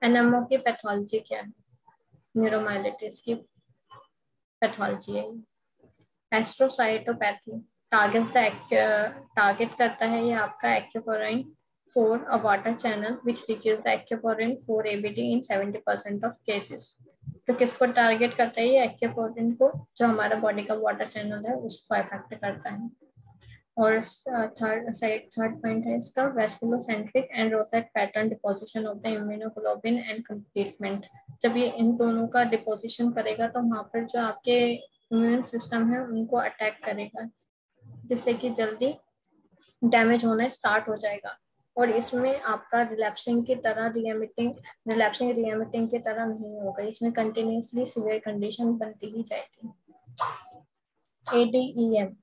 C: NMO की पैथोलॉजी क्या है? न्यूरोमाइलिटिस की पैथोलॉजी है एस्ट्रोसाइटोपैथी टारगेट्स द टारगेट करता है ये आपका aquaporin four a water channel which reaches the aquaporin four ABD in 70 percent of cases तो किसको टारगेट करता है ये एक्यूपोराइन को? जो हमारा बॉडी का वाटर चैनल है, उसको अफेक्ट करता है। और थर्ड थर्ड पॉइंट है इसका vasculocentric and rosette pattern deposition of the immunoglobin and complement जब ये इन दोनों का डिपोजिशन करेगा तो वहाँ पर जो आपके इम्यून सिस्टम है, उनको अटैक करेगा। जिससे कि जल्दी डैमेज होना स्टार्ट हो जाएगा। और इसमें आपका रिलैप्सिंग की तरह रीएमिटिंग रिलैप्सिंग रीएमिटिंग की तरह नहीं होगा। इसमें कंटिन्यूसली सिवियर कंडीशन बनती ही जाएगी। ADEM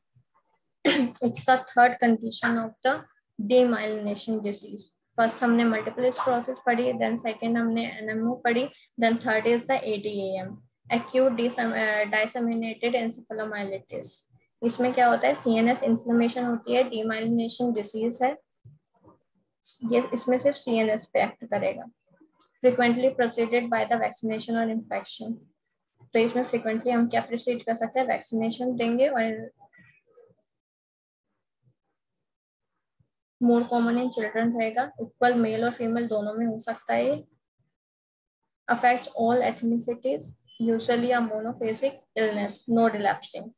C: it's a third condition of the demyelination disease. First हमने मल्टीपल स्क्रोसिस पढ़ी देन सेकेंड हमने एनएमओ पढ़ी then third is the ADEM acute disseminated encephalomyelitis इसमें क्या होता है? सीएनएस इन्फ्लेमेशन होती है डीमाइलिनेशन डिसीज है। ये इसमें सिर्फ़ सीएनएस पे एक्ट करेगा। Frequently proceeded by the vaccination और इन्फेक्शन तो इसमें फ्रिक्वेंटली हम क्या प्रोसीड कर सकते हैं? वैक्सीनेशन देंगे और मोर कॉमन इन चिल्ड्रन रहेगा। इक्वल मेल और फीमेल दोनों में हो सकता है affect all ethnicities usually a monophasic illness no relapsing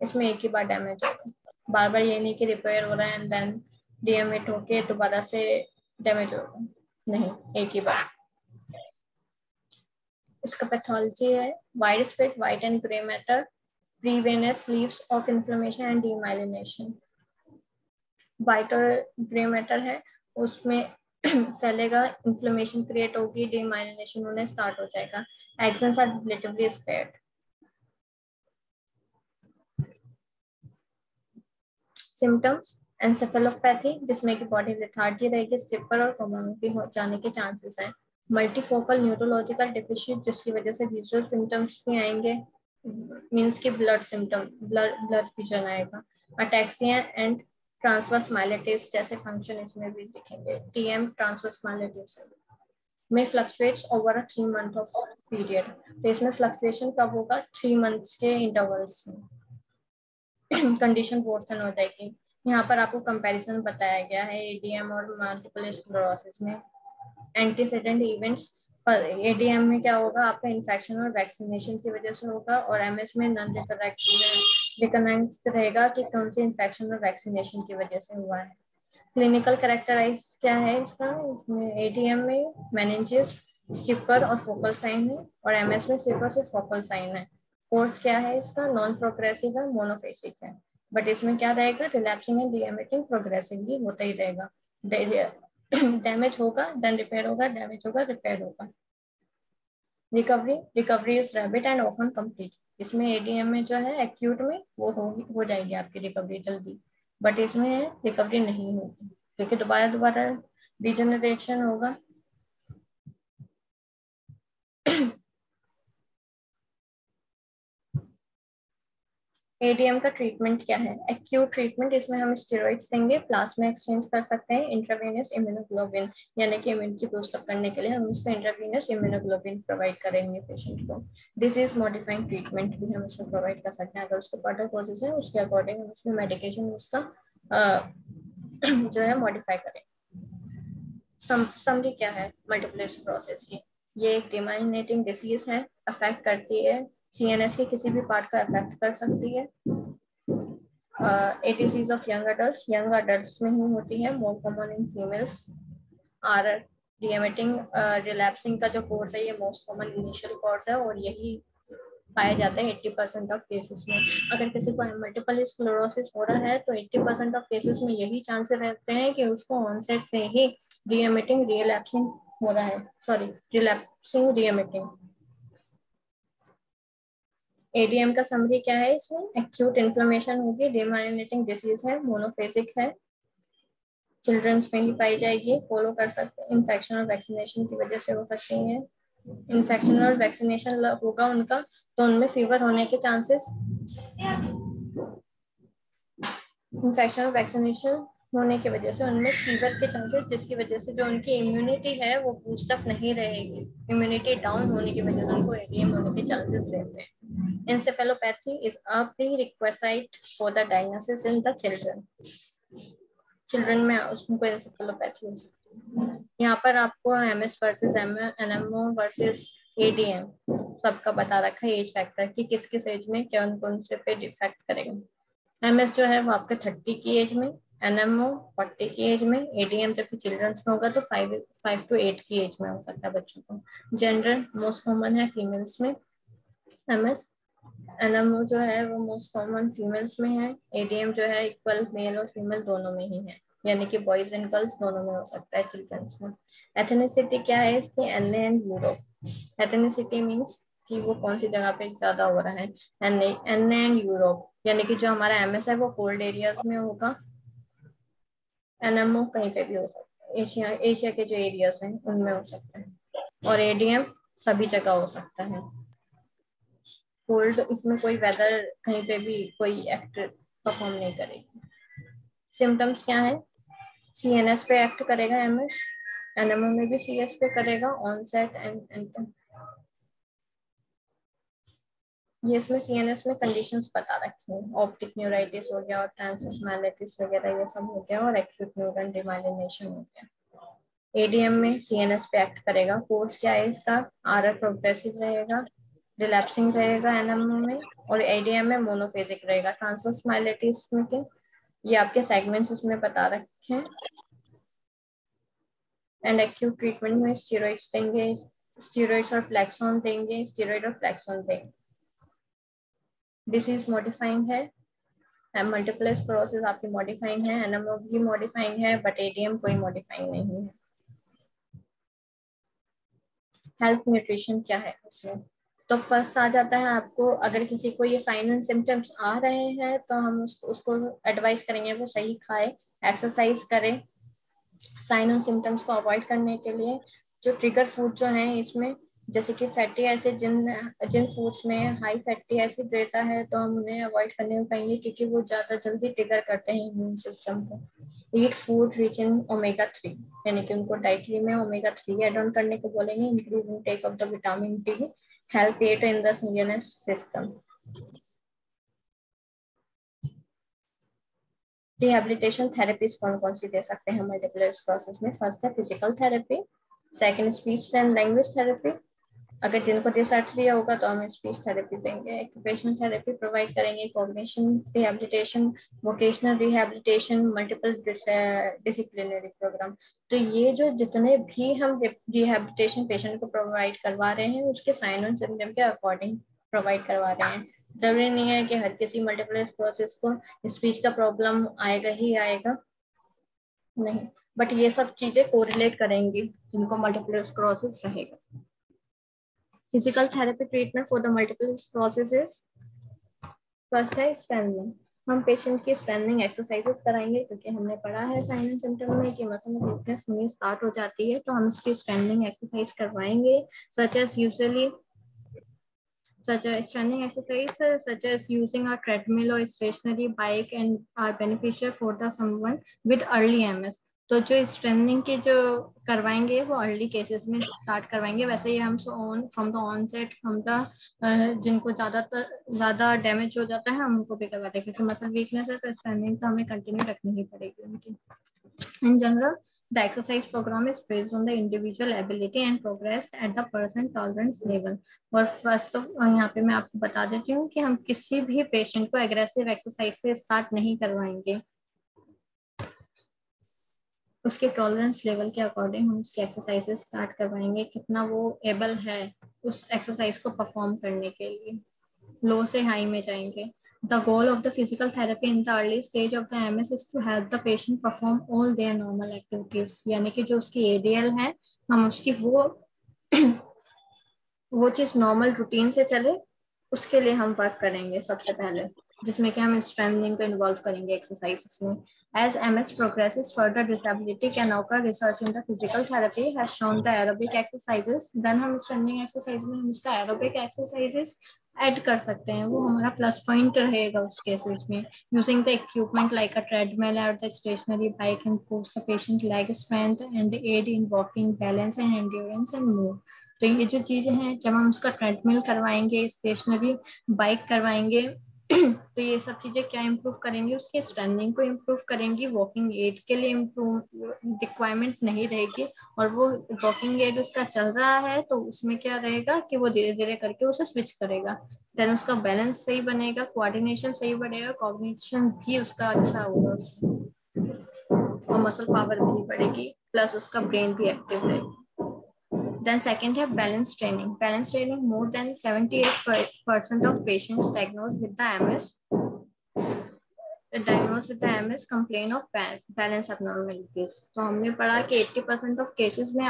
C: इसमें एक ही बार डैमेज होगा। बार बार ये नहीं कि रिपेयर हो रहा है एंड देन डीएमएट होके दोबारा से डैमेज होगा। नहीं, एक ही बार। इसका पैथोलॉजी है। Wide spread white and grey matter perivenous sleeves of inflammation and demyelination white और ग्रे मैटर है, उसमें फैलेगा इन्फ्लेमेशन क्रिएट होगी डीमाइलिनेशन होने स्टार्ट हो जाएगा। Axons are relatively spared symptoms encephalopathy जिसमें कि बॉडी लेथार्जी रहेगी स्टिपर और कमोनिटी हो जाने के चांसेस है। मल्टीफोकल न्यूरोलॉजिकल डिफिशिट जिसकी वजह से विजुअल सिम्टम्स भी आएँगे मीन्स की blood symptom blood blood vision आएगा अटैक्सिया एंड ट्रांसवर्स माइलेटिस जैसे फ़ंक्शन इसमें भी दिखेंगे। टीएम ट्रांसवर्स माइलेटिस में fluctuates over a three month of period तो इसमें फ्लक्चुएशन कब होगा? थ्री मंथ्स के इंटरवल्स में। कंडीशन वर्सन हो जाएगी यहाँ पर आपको कंपैरिजन बताया गया है एडीएम और मल्टीपल स्क्लेरोसिस में। एंटीसीडेंट इवेंट्स पर एडीएम में क्या होगा? आपका इन्फेक्शन और वैक्सीनेशन की वजह से होगा और एमएस में नॉन रिकनाइज रहेगा कि कौन से इन्फेक्शन और वैक्सीनेशन की वजह से हुआ है। क्लिनिकल करेक्टराइज क्या है इसका? इसमें एडीएम में मैनेजिस स्टिपर और फोकल साइन है और एमएस में सिर्फ़ और सिर्फ़ फोकल साइन है। कोर्स क्या है इसका? नॉन प्रोग्रेसिव है मोनोफेसिक है। बट इसमें क्या रहेगा? रिलैप्सिंग एंड रीएमिटिंग प्रोग्रेसिव भी होता ही रहेगा। डैमेज होगा देन रिपेयर होगा डैमेज होगा रिपेयर होगा। Recovery recovery is rapid and often complete इसमें एडीएम में जो है एक्यूट में वो होगी, हो जाएगी आपकी रिकवरी जल्दी। बट इसमें रिकवरी नहीं होगी। क्योंकि दोबारा दोबारा डिजनरेशन होगा। एडीएम का ट्रीटमेंट क्या है? एक्यूट ट्रीटमेंट इसमें हम स्टेरॉइड्स देंगे प्लाज्मा एक्सचेंज कर सकते हैं इंट्रावेनस इम्यूनोग्लोबिन यानी कि इम्यूनिटी बूस्टअप करने के लिए हम इसको इंट्रावेनस इम्यूनोग्लोबिन प्रोवाइड करेंगे पेशेंट को। डिज़ीज़ मॉडिफाइंग ट्रीटमेंट भी हम इसमें प्रोवाइड कर सकते हैं। अगर उसको फर्दर कोर्सेज है, उसके अकॉर्डिंग हम उसमें मेडिकेशन उसका जो है मॉडिफाई करें। समरी क्या है? मल्टीपल प्रोसेस की। ये एक डिमाइनेटिंग डिसीज है अफेक्ट करती है सीएनएस के किसी भी पार्ट का इफ़ेक्ट कर सकती है। एटीसीज of young adult young adult में ही होती है more common in females are demyelinating relapsing का जो कोर्स है, ये मोस्ट कॉमन इनिशियल कोर्स है और यही पाया जाता है 80 परसेंट ऑफ़ केसेस में। अगर किसी को मल्टीपल स्क्लेरोसिस हो रहा है तो 80 परसेंट ऑफ़ केसेस में यही चांसेस रहते हैं कि उसको ऑनसेट से ही डीएमेटिंग रिलैप्सिंग हो रहा है। सॉरी रिलैप्सिंग डीएमेटिंग एडीएम का समरी क्या है इसमें? एक्यूट इन्फ्लेमेशन होगी डिमाइनेटिंग डिज़ीज़ है मोनोफेजिक है। चिल्ड्रंस में ही पाई जाएगी फॉलो कर सकते हैं। इन्फेक्शन और वैक्सीनेशन की वजह से हो सकती है। इन्फेक्शन और वैक्सीनेशन होगा उनका तो उनमें फीवर होने के चांसेस इन्फेक्शन और वैक्सीनेशन होने की वजह से, उनमें फीवर के चांसेस जिसकी वजह से जो उनकी इम्यूनिटी है, वो बूस्टअप नहीं रहेगी। इम्यूनिटी डाउन होने की वजह से उनको एडीएम होने के चांसेस रहते हैं। Encephalopathy is a prerequisite for the diagnosis in the children children में उनको इंसेफेलोपैथी हो सकती है। यहाँ पर आपको M S versus M N M O versus ADEM सबका बता रखा है एज फैक्टर कि किस किस एज में कौन कौन से पे डिफेक्ट करेगा। एम एस जो है वो आपके थर्टी की एज में एनएमओ फोर्टी की एज में एडीएम जबकि चिल्ड्रंस में होगा तो फाइव फाइव टू एट की एज में हो सकता है बच्चों को। जेंडर मोस्ट कॉमन है फीमेल्स में। एम एस एनएमओ जो है, वो मोस्ट कॉमन फीमेल्स में है। एडीएम जो है इक्वल मेल और फीमेल दोनों में ही है। यानी कि बॉयज़ एंड गर्ल्स दोनों में हो सकता है चिल्ड्रंस में। एथेनिसिटी क्या है इसकी? एन एंड यूरोप एथेनिसिटी मीन्स कि वो कौन सी जगह पे ज़्यादा हो रहा है? एन एंड यूरोप यानी कि जो हमारा एमएस है, वो कोल्ड एरियाज़ में होगा। एनएमओ कहीं पे भी हो सकता है। एशिया एशिया के जो एरियाज़ हैं, उनमें हो सकता है। और एडीएम सभी जगह हो सकता है। कोल्ड इसमें कोई वेदर कहीं पे भी कोई एक्ट परफॉर्म नहीं करेगी। सिम्टम्स क्या है? सीएनएस पे एक्ट करेगा एमएस एनएमओ में भी सीएस पे करेगा ऑनसेट एंड एंड ये इसमें सी एन एस में कंडीशन बता रखी हैं। ऑप्टिक न्यूराइटिस हो गया और ट्रांसमिस वगैरह ये सब हो गया और एक्यूट न्यूरल डिमाइलिनेशन हो गया। एडीएम में सीएनएस पे एक्ट करेगा। कोर्स क्या है इसका? आर आर प्रोग्रेसिव रहेगा रिलैप्सिंग रहेगा एनएमओ में और एडीएम में मोनोफेजिक रहेगा। ट्रांसमिस में के ये आपके सेगमेंट्स उसमें बता रखे हैं। एंड एक्यूट ट्रीटमेंट में स्टीरोइड्स देंगे स्टीरोइड्स और प्लेक्सॉन देंगे स्टीरोइड और प्लेक्सॉन देंगे। डिसीज मॉडिफाइंग है। मल्टीपल स्क्लोरोसिस आपकी मॉडिफाइंग है एनएमओ भी मॉडिफाइंग है बट एडीएम कोई मॉडिफाइंग नहीं है। हेल्थ न्यूट्रिशन क्या है इसमें? तो फ़र्स्ट आ जाता है आपको, अगर किसी को ये साइन एंड सिम्टम्स आ रहे हैं तो हम उसको उसको एडवाइस करेंगे वो सही खाए एक्सरसाइज करें। साइन एंड सिम्टम्स को अवॉइड करने के लिए जो ट्रिगर फ़ूड जो है इसमें जैसे कि फैटी एसिड जिन जिन फूड्स में हाई फैटी एसिड रहता है तो हम उन्हें अवॉइड करने पाएँगे क्योंकि वो ज़्यादा जल्दी ट्रिगर करते हैं इम्यून सिस्टम को। Eat food rich in omega three यानी कि उनको डाइटरी में ओमेगा थ्री एड ऑन करने को बोलेंगे increase intake of the vitamin D help at in the system rehabilitation therapies कौन कौन सी दे सकते हैं? मल्टीपल प्रोसेस में फ़र्स्ट है physical therapy second speech and language therapy अगर जिनको डिसर्ट्रिया होगा तो हम स्पीच थेरेपी देंगे। ऑक्यूपेशनल थेरेपी प्रोवाइड करेंगे cognition rehabilitation vocational rehabilitation multiple disciplinary program तो ये जो जितने भी हम रिहेबिलिटेशन पेशेंट को प्रोवाइड करवा रहे हैं, उसके साइन और सिम्टम के अकॉर्डिंग प्रोवाइड करवा रहे हैं। ज़रूरी नहीं है कि हर किसी मल्टीपल स्क्लोसिस को स्पीच का प्रॉब्लम आएगा ही आएगा। नहीं बट ये सब चीज़ें कोरिलेट करेंगी जिनको मल्टीपल स्क्लोसिस रहेगा। Physical therapy treatment for the multiple sclerosis is first है स्ट्रेंथनिंग हम पेशेंट की स्ट्रेंथनिंग एक्सरसाइजेस कराएँगे क्योंकि हमने पढ़ा है साइन एंड सिम्टम में कि मसल वीकनेस होनी स्टार्ट हो जाती है तो हम इसकी स्ट्रेंथनिंग एक्सरसाइज करवाएँगे such as usually such as strengthening exercise such as using a treadmill or stationary bike and are beneficial for the someone with early ms तो जो स्ट्रेंथनिंग की जो करवाएँगे, वो अर्ली केसेस में स्टार्ट करवाएँगे। वैसे ही हम on from the onset from the जिनको ज़्यादातर, ज़्यादा डैमेज हो जाता है, हम उनको भी करवाते हैं क्योंकि मसल वीकनेस है तो स्ट्रेंथनिंग तो हमें कंटिन्यू रखनी ही पड़ेगी उनकी। In general the exercise program is based on the individual ability and progress at the person tolerance level और फ़र्स्ट ऑफ़ यहाँ पे मैं आपको बता देती हूँ कि हम किसी भी पेशेंट को एग्रेसिव एक्सरसाइज से स्टार्ट नहीं करवाएँगे। उसके टॉलरेंस लेवल के अकॉर्डिंग हम उसकी एक्सरसाइजेस स्टार्ट करवाएँगे, कितना वो एबल है उस एक्सरसाइज को परफॉर्म करने के लिए। लो से हाई में जाएँगे। The goal of the physical therapy in the early stage of the M S is to help the patient perform all their normal activities यानी कि जो उसकी एडीएल है, हम उसकी वो वो चीज़ नॉर्मल रूटीन से चले, उसके लिए हम वर्क करेंगे सबसे पहले। जिसमें कि हम स्ट्रेंथनिंग को इन्वॉल्व करेंगे एक्सरसाइज में। As M S progress further disability can occur research in the physical therapy has shown the aerobic exercises then हम स्ट्रेंथनिंग एक्सरसाइज में हम उसका एरोबिक एक्सरसाइजेस एड कर सकते हैं। वो हमारा प्लस पॉइंट रहेगा उस केसेस में। Using the equipment like a treadmill और the stationary bike and boost the patient leg strength and aid in walking balance and endurance and move तो ये जो चीज़ें हैं, जब हम उसका ट्रेडमिल करवाएँगे स्टेशनरी बाइक करवाएँगे तो ये सब चीज़ें क्या इम्प्रूव करेंगी? उसके स्ट्रेंथिंग को इम्प्रूव करेंगी वॉकिंग एड के लिए इम्प्रूव रिक्वायरमेंट नहीं रहेगी और वो वॉकिंग एड उसका चल रहा है तो उसमें क्या रहेगा कि वो धीरे धीरे करके उसे स्विच करेगा। देन उसका बैलेंस सही बनेगा कोऑर्डिनेशन सही बढ़ेगा कॉग्निशन भी उसका अच्छा होगा। उसमें और मसल पावर भी बढ़ेगी प्लस उसका ब्रेन भी एक्टिव रहेगा। Then second have balance training. Balance training, more than 78% of patients diagnosed with the MS diagnosed with the MS complain of balance abnormalities. तो हमने पढ़ा कि 80% of cases में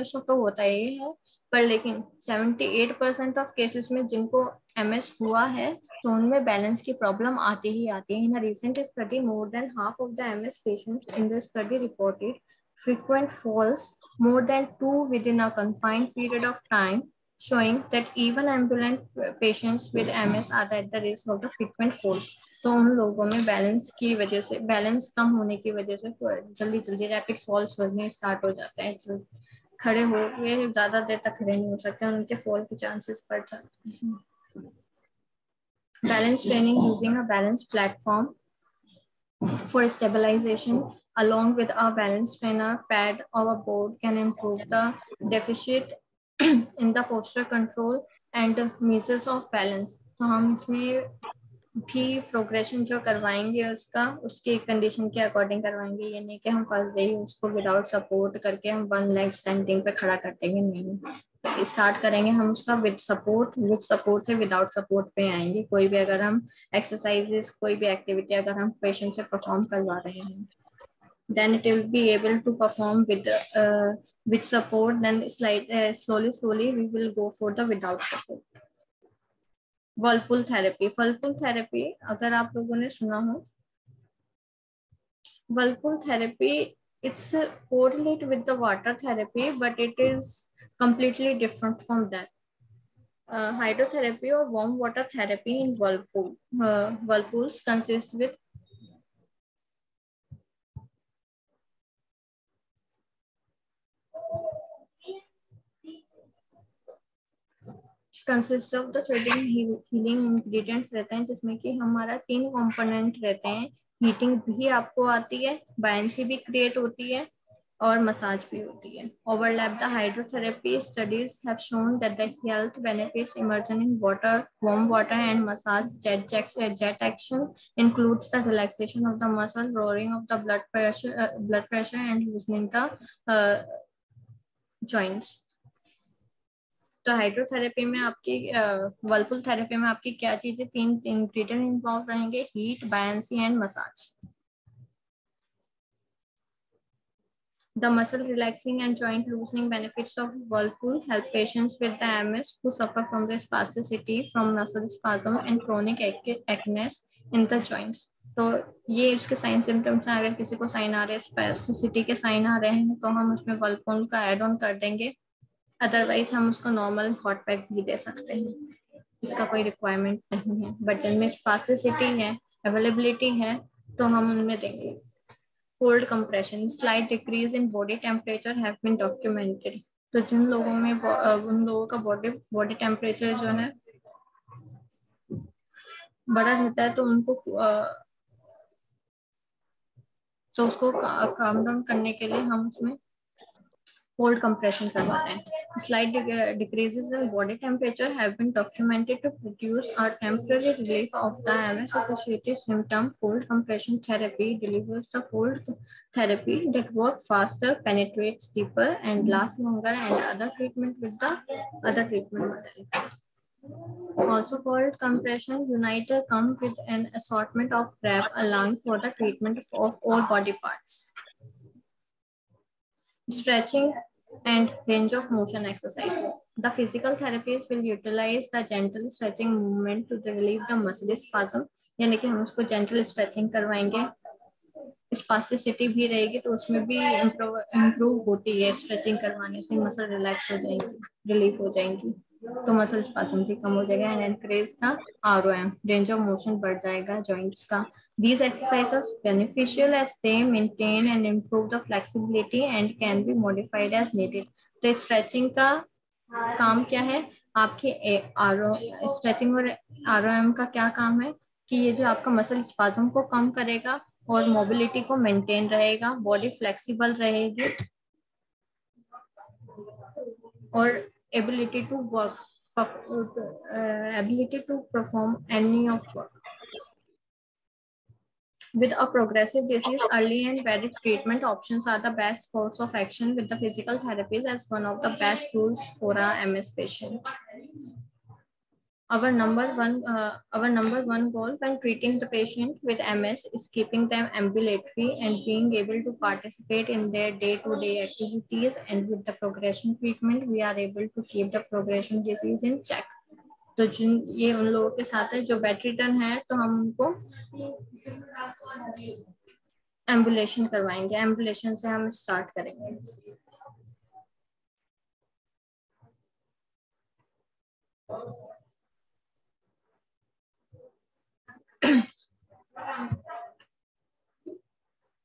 C: एस तो होता ही है पर लेकिन 78% of cases में जिनको एम एस हुआ है तो उनमें बैलेंस की प्रॉब्लम आती ही आती है in a recent study more than half of the M S patients in the study reported frequent falls more than two within a confined period of time, showing that even ambulant patients with MS are at the risk of the frequent falls. तो उन लोगों में balance की वजह से balance कम होने की वजह से जल्दी जल्दी रैपिड फॉल्स होने स्टार्ट हो जाते हैं खड़े हो ये ज़्यादा देर तक खड़े नहीं हो सकते उनके फॉल के चांसेस बढ़ जाते हैं balance training using a balance platform for stabilization along with a balance trainer pad or a board can improve the deficit in the posture control and measures of balance तो हम इसमें भी progression जो करवाएँगे उसका उसके कंडीशन के according करवाएँगे ये नहीं कि हम फ़र्स्ट डे ही उसको विदाउट सपोर्ट करके हम वन लेग स्टैंडिंग पे खड़ा कर देंगे नहीं स्टार्ट करेंगे, हम उसका विद सपोर्ट विद सपोर्ट से विदाउट सपोर्ट पे आएँगे। कोई भी अगर हम एक्सरसाइजेस कोई भी एक्टिविटी अगर हम पेशेंट से परफॉर्म करवा रहे हैं then it will be able to perform with with support then slowly slowly we will go for the without support whirlpool therapy whirlpool therapy अगर आप लोगों ने सुना हो whirlpool therapy it's coordinate with the water therapy but it is completely different from that uh, hydrotherapy or warm water therapy in whirlpool uh, whirlpools consist with consist of the threading healing ingredients रहते हैं जिसमें कि हमारा तीन component रहते हैं heating भी आपको आती है बायंसी भी क्रिएट होती है और मसाज भी होती है। Overlap the hydrotherapy studies have shown that the health benefits immersion in water warm water and massage jet jet action includes the relaxation of the muscle lowering of the blood pressure blood pressure and loosening the joints तो hydrotherapy में आपकी whirlpool therapy में आपकी क्या चीज़ें तीन ingredient involve रहेंगे heat buoyancy and massage The muscle relaxing and joint loosening benefits of Whirlpool help patients with the MS who suffer from the spasticity from muscle spasm and chronic achness in the joints. तो ये उसके sign symptoms हैं अगर किसी को sign आ रहे हैं spasticity के साइन आ रहे हैं तो हम उसमें वर्लपूल का एड ऑन कर देंगे अदरवाइज़ हम उसको नॉर्मल हॉट पैक भी दे सकते हैं इसका कोई रिक्वायरमेंट नहीं है बट जिनमें स्पासिसिटी है अवेलेबिलिटी है तो हम उनमें देंगे cold compression slight decrease in body temperature have been documented तो जिन लोगों में उन लोगों का बॉडी बॉडी टेम्परेचर जो है बड़ा रहता है तो उनको आ, तो उसको काम डाउन करने के लिए हम उसमें cold compression करवाते हैं slight decreases in body temperature have been documented to produce a temporary relief of the MS associated symptom cold compression therapy delivers the cold therapy that work faster penetrates deeper and lasts longer and other treatment with the other treatment modalities also called compression uniter come with an assortment of wrap allowing for the treatment of all body parts stretching and range of motion exercises. The physical therapies will utilize the gentle stretching movement to relieve the muscle spasm. यानी कि हम उसको gentle stretching करवाएँगे spasticity भी रहेगी तो उसमें भी इम्प्रूव होती है स्ट्रेचिंग करवाने से मसल रिलैक्स हो जाएँगी रिलीफ हो जाएँगी तो मसल स्पासम भी कम हो जाएगा and increase the ROM range of motion बढ़ जाएगा जॉइंट्स का। These exercises beneficial as they maintain and improve the flexibility and can be modified as needed तो स्ट्रेचिंग का काम क्या है? आपके आर ओ स्ट्रेचिंग और आर ओ एम का क्या काम है? कि ये जो आपका मसल स्पाजम को कम करेगा और मोबिलिटी को मेंटेन रहेगा बॉडी फ्लेक्सिबल रहेगी। और ability to work, uh, ability to perform any of work. With a progressive disease, early and varied treatment options are the best course of action with the physical therapy as one of the best tools for a MS patient. Our number one, uh, our number one goal when treating the patient with MS is keeping them ambulatory and being able to participate in their day-to-day -day activities. And with the progression treatment, we are able to keep the progression disease in check. तो जिन ये उन लोगों के साथ है जो battery turn है तो हम उनको एम्बुलेशन करवाएँगे एम्बुलेशन से हम स्टार्ट करेंगे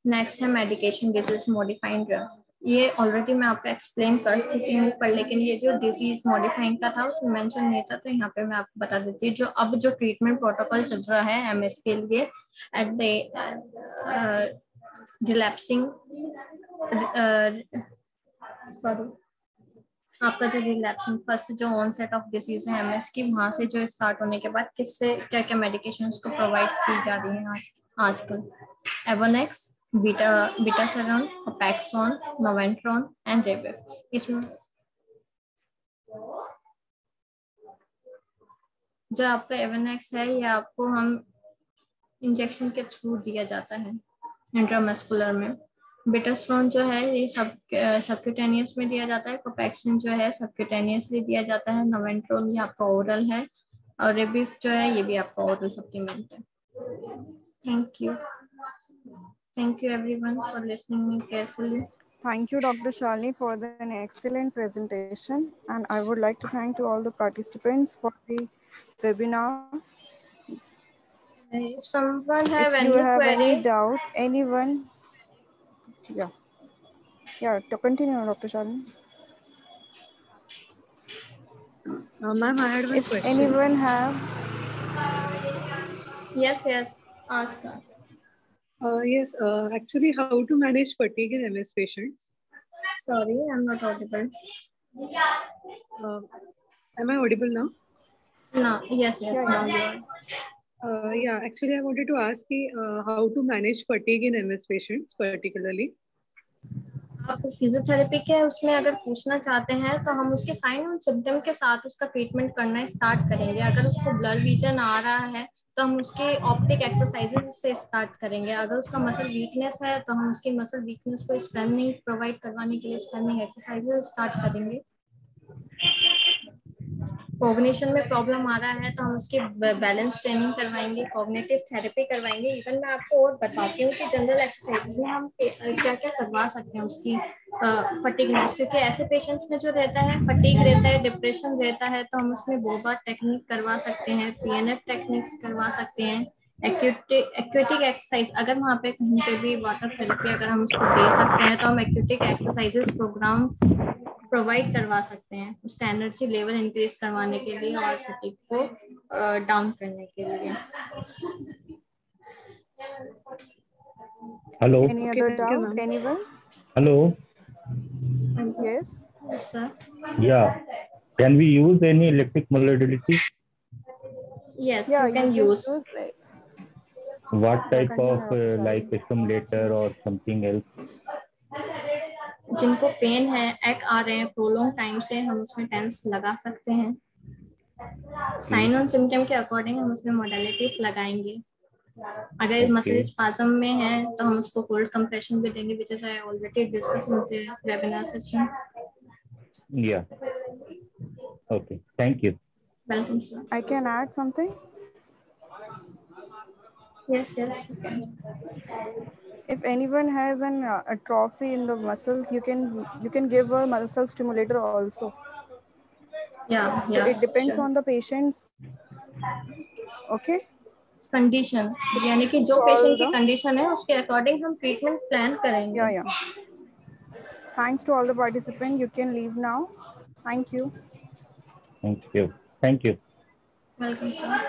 C: नेक्स्ट है मेडिकेशन डिज़ीज़ मॉडिफाइंग ड्रग्स ये ऑलरेडी मैं आपको एक्सप्लेन कर चुकी हूँ, पर लेकिन ये जो डिज़ीज़ मॉडिफाइंग का था, उसमें मेंशन नहीं था तो यहाँ पे मैं आपको बता देती हूँ। जो अब जो ट्रीटमेंट प्रोटोकॉल चल रहा है एमएस के लिए एट द सॉरी आपका जो रिलैप्सिंग फ़र्स्ट जो ऑन सेट ऑफ़ डिज़ीज़ है एमएस की, वहाँ से जो स्टार्ट होने के बाद किससे क्या क्या मेडिकेशन को प्रोवाइड की जा रही है आज, आजकल? एवोनेक्स बीटा बीटा सेरन पैक्सॉन नोवेंट्रॉन एंड रेबिफ इसमें जो आपका एवोनेक्स है, ये आपको हम इंजेक्शन के थ्रू दिया जाता है इंट्रामस्कुलर में। बिटास्ट्रॉन जो है ये सब सबक्यूटेनियस में दिया जाता है कोपैक्सिन जो है सबक्यूटेनियसली दिया जाता है नोवेंट्रोल ये आपका ओरल है और रेबिफ जो है ये भी आपका ओरल सप्लीमेंट है thank you thank you everyone for listening me carefully
A: Thank you, Dr. Shalini, for the, an excellent presentation. And I would like to thank to all the participants for the webinar.
C: If someone have
A: if
C: any
A: you have
C: query,
A: any doubt, anyone yeah. Yeah, to continue, Dr. Shalini.
E: Uh, Ma'am, I had one
A: If
E: question.
A: anyone have,
C: yes, yes, ask us.
E: Uh, yes, uh, actually, how to manage fatigue in MS patients?
C: Sorry, I'm not audible.
E: Uh, am I audible now?
C: No, yes, yes,
A: Yeah,
C: now you are.
E: Uh, yeah, actually, I wanted to ask uh, how to manage fatigue in MS patients, particularly.
C: आप physiotherapy के उसमें अगर पूछना चाहते हैं तो हम उसके साइन और सिम्टम के साथ उसका ट्रीटमेंट करना स्टार्ट करेंगे। अगर उसको ब्लर विजन आ रहा है तो हम उसके ऑप्टिक एक्सरसाइजेज से स्टार्ट करेंगे। अगर उसका मसल वीकनेस है तो हम उसकी मसल वीकनेस को स्ट्रेनिंग प्रोवाइड करवाने के लिए स्ट्रेनिंग एक्सरसाइजेज स्टार्ट करेंगे। कॉग्निशन में प्रॉब्लम आ रहा है तो हम उसकी बैलेंस ट्रेनिंग करवाएँगे कॉग्निटिव थेरेपी करवाएँगे। इवन मैं आपको और बताती हूँ कि जनरल एक्सरसाइज में हम क्या क्या करवा सकते हैं उसकी फटीगनेस क्योंकि ऐसे पेशेंट्स में जो रहता है फटीक रहता है डिप्रेशन रहता है तो हम उसमें बोबा टेक्निक करवा सकते हैं पीएनएफ टेक्निक्स करवा सकते हैं एक्यूटिक एक्सरसाइज अगर वहाँ पे कहीं पे भी वाटर थेरेपी अगर हम उसको दे सकते हैं तो हम एक्यूटिक एक्सरसाइजेस प्रोग्राम प्रोवाइड करवा सकते हैं उसका एनर्जी लेवल इंक्रीज करवाने के लिए और फटीक को डाउन करने के लिए।
B: हेलो
A: हेलो
C: यस सर
B: या can we use any electric modality
C: yes can use
B: what type of like stimulator और समथिंग एल्स
C: जिनको पेन है एक आ रहे हैं प्रोलोंग टाइम से हम उसमें टेंस लगा सकते हैं साइन और सिम्टम के अकॉर्डिंग हम उसमें मोडालिटीज लगाएँगे अगर
B: Okay.
C: मसल स्पाजम में है तो हम उसको कोल्ड कंप्रेशन भी देंगे which is I already discuss in the webinar session
B: Yeah. Okay. Thank you.
C: Welcome, sir.
A: I can add something.
C: Yes, yes. you can.
A: If anyone has an uh, atrophy in the muscles, you can you can give a muscle stimulator also.
C: Yeah,
A: So
C: yeah.
A: it depends
C: sure.
A: on the patient's. Okay.
C: Condition यानी कि जो
A: So all
C: patient की
A: the-
C: condition है उसके according हम treatment plan करेंगे
A: Yeah, yeah. Thanks to all the participants. You can leave now. Thank you.
B: Thank you. Thank you.
C: Welcome sir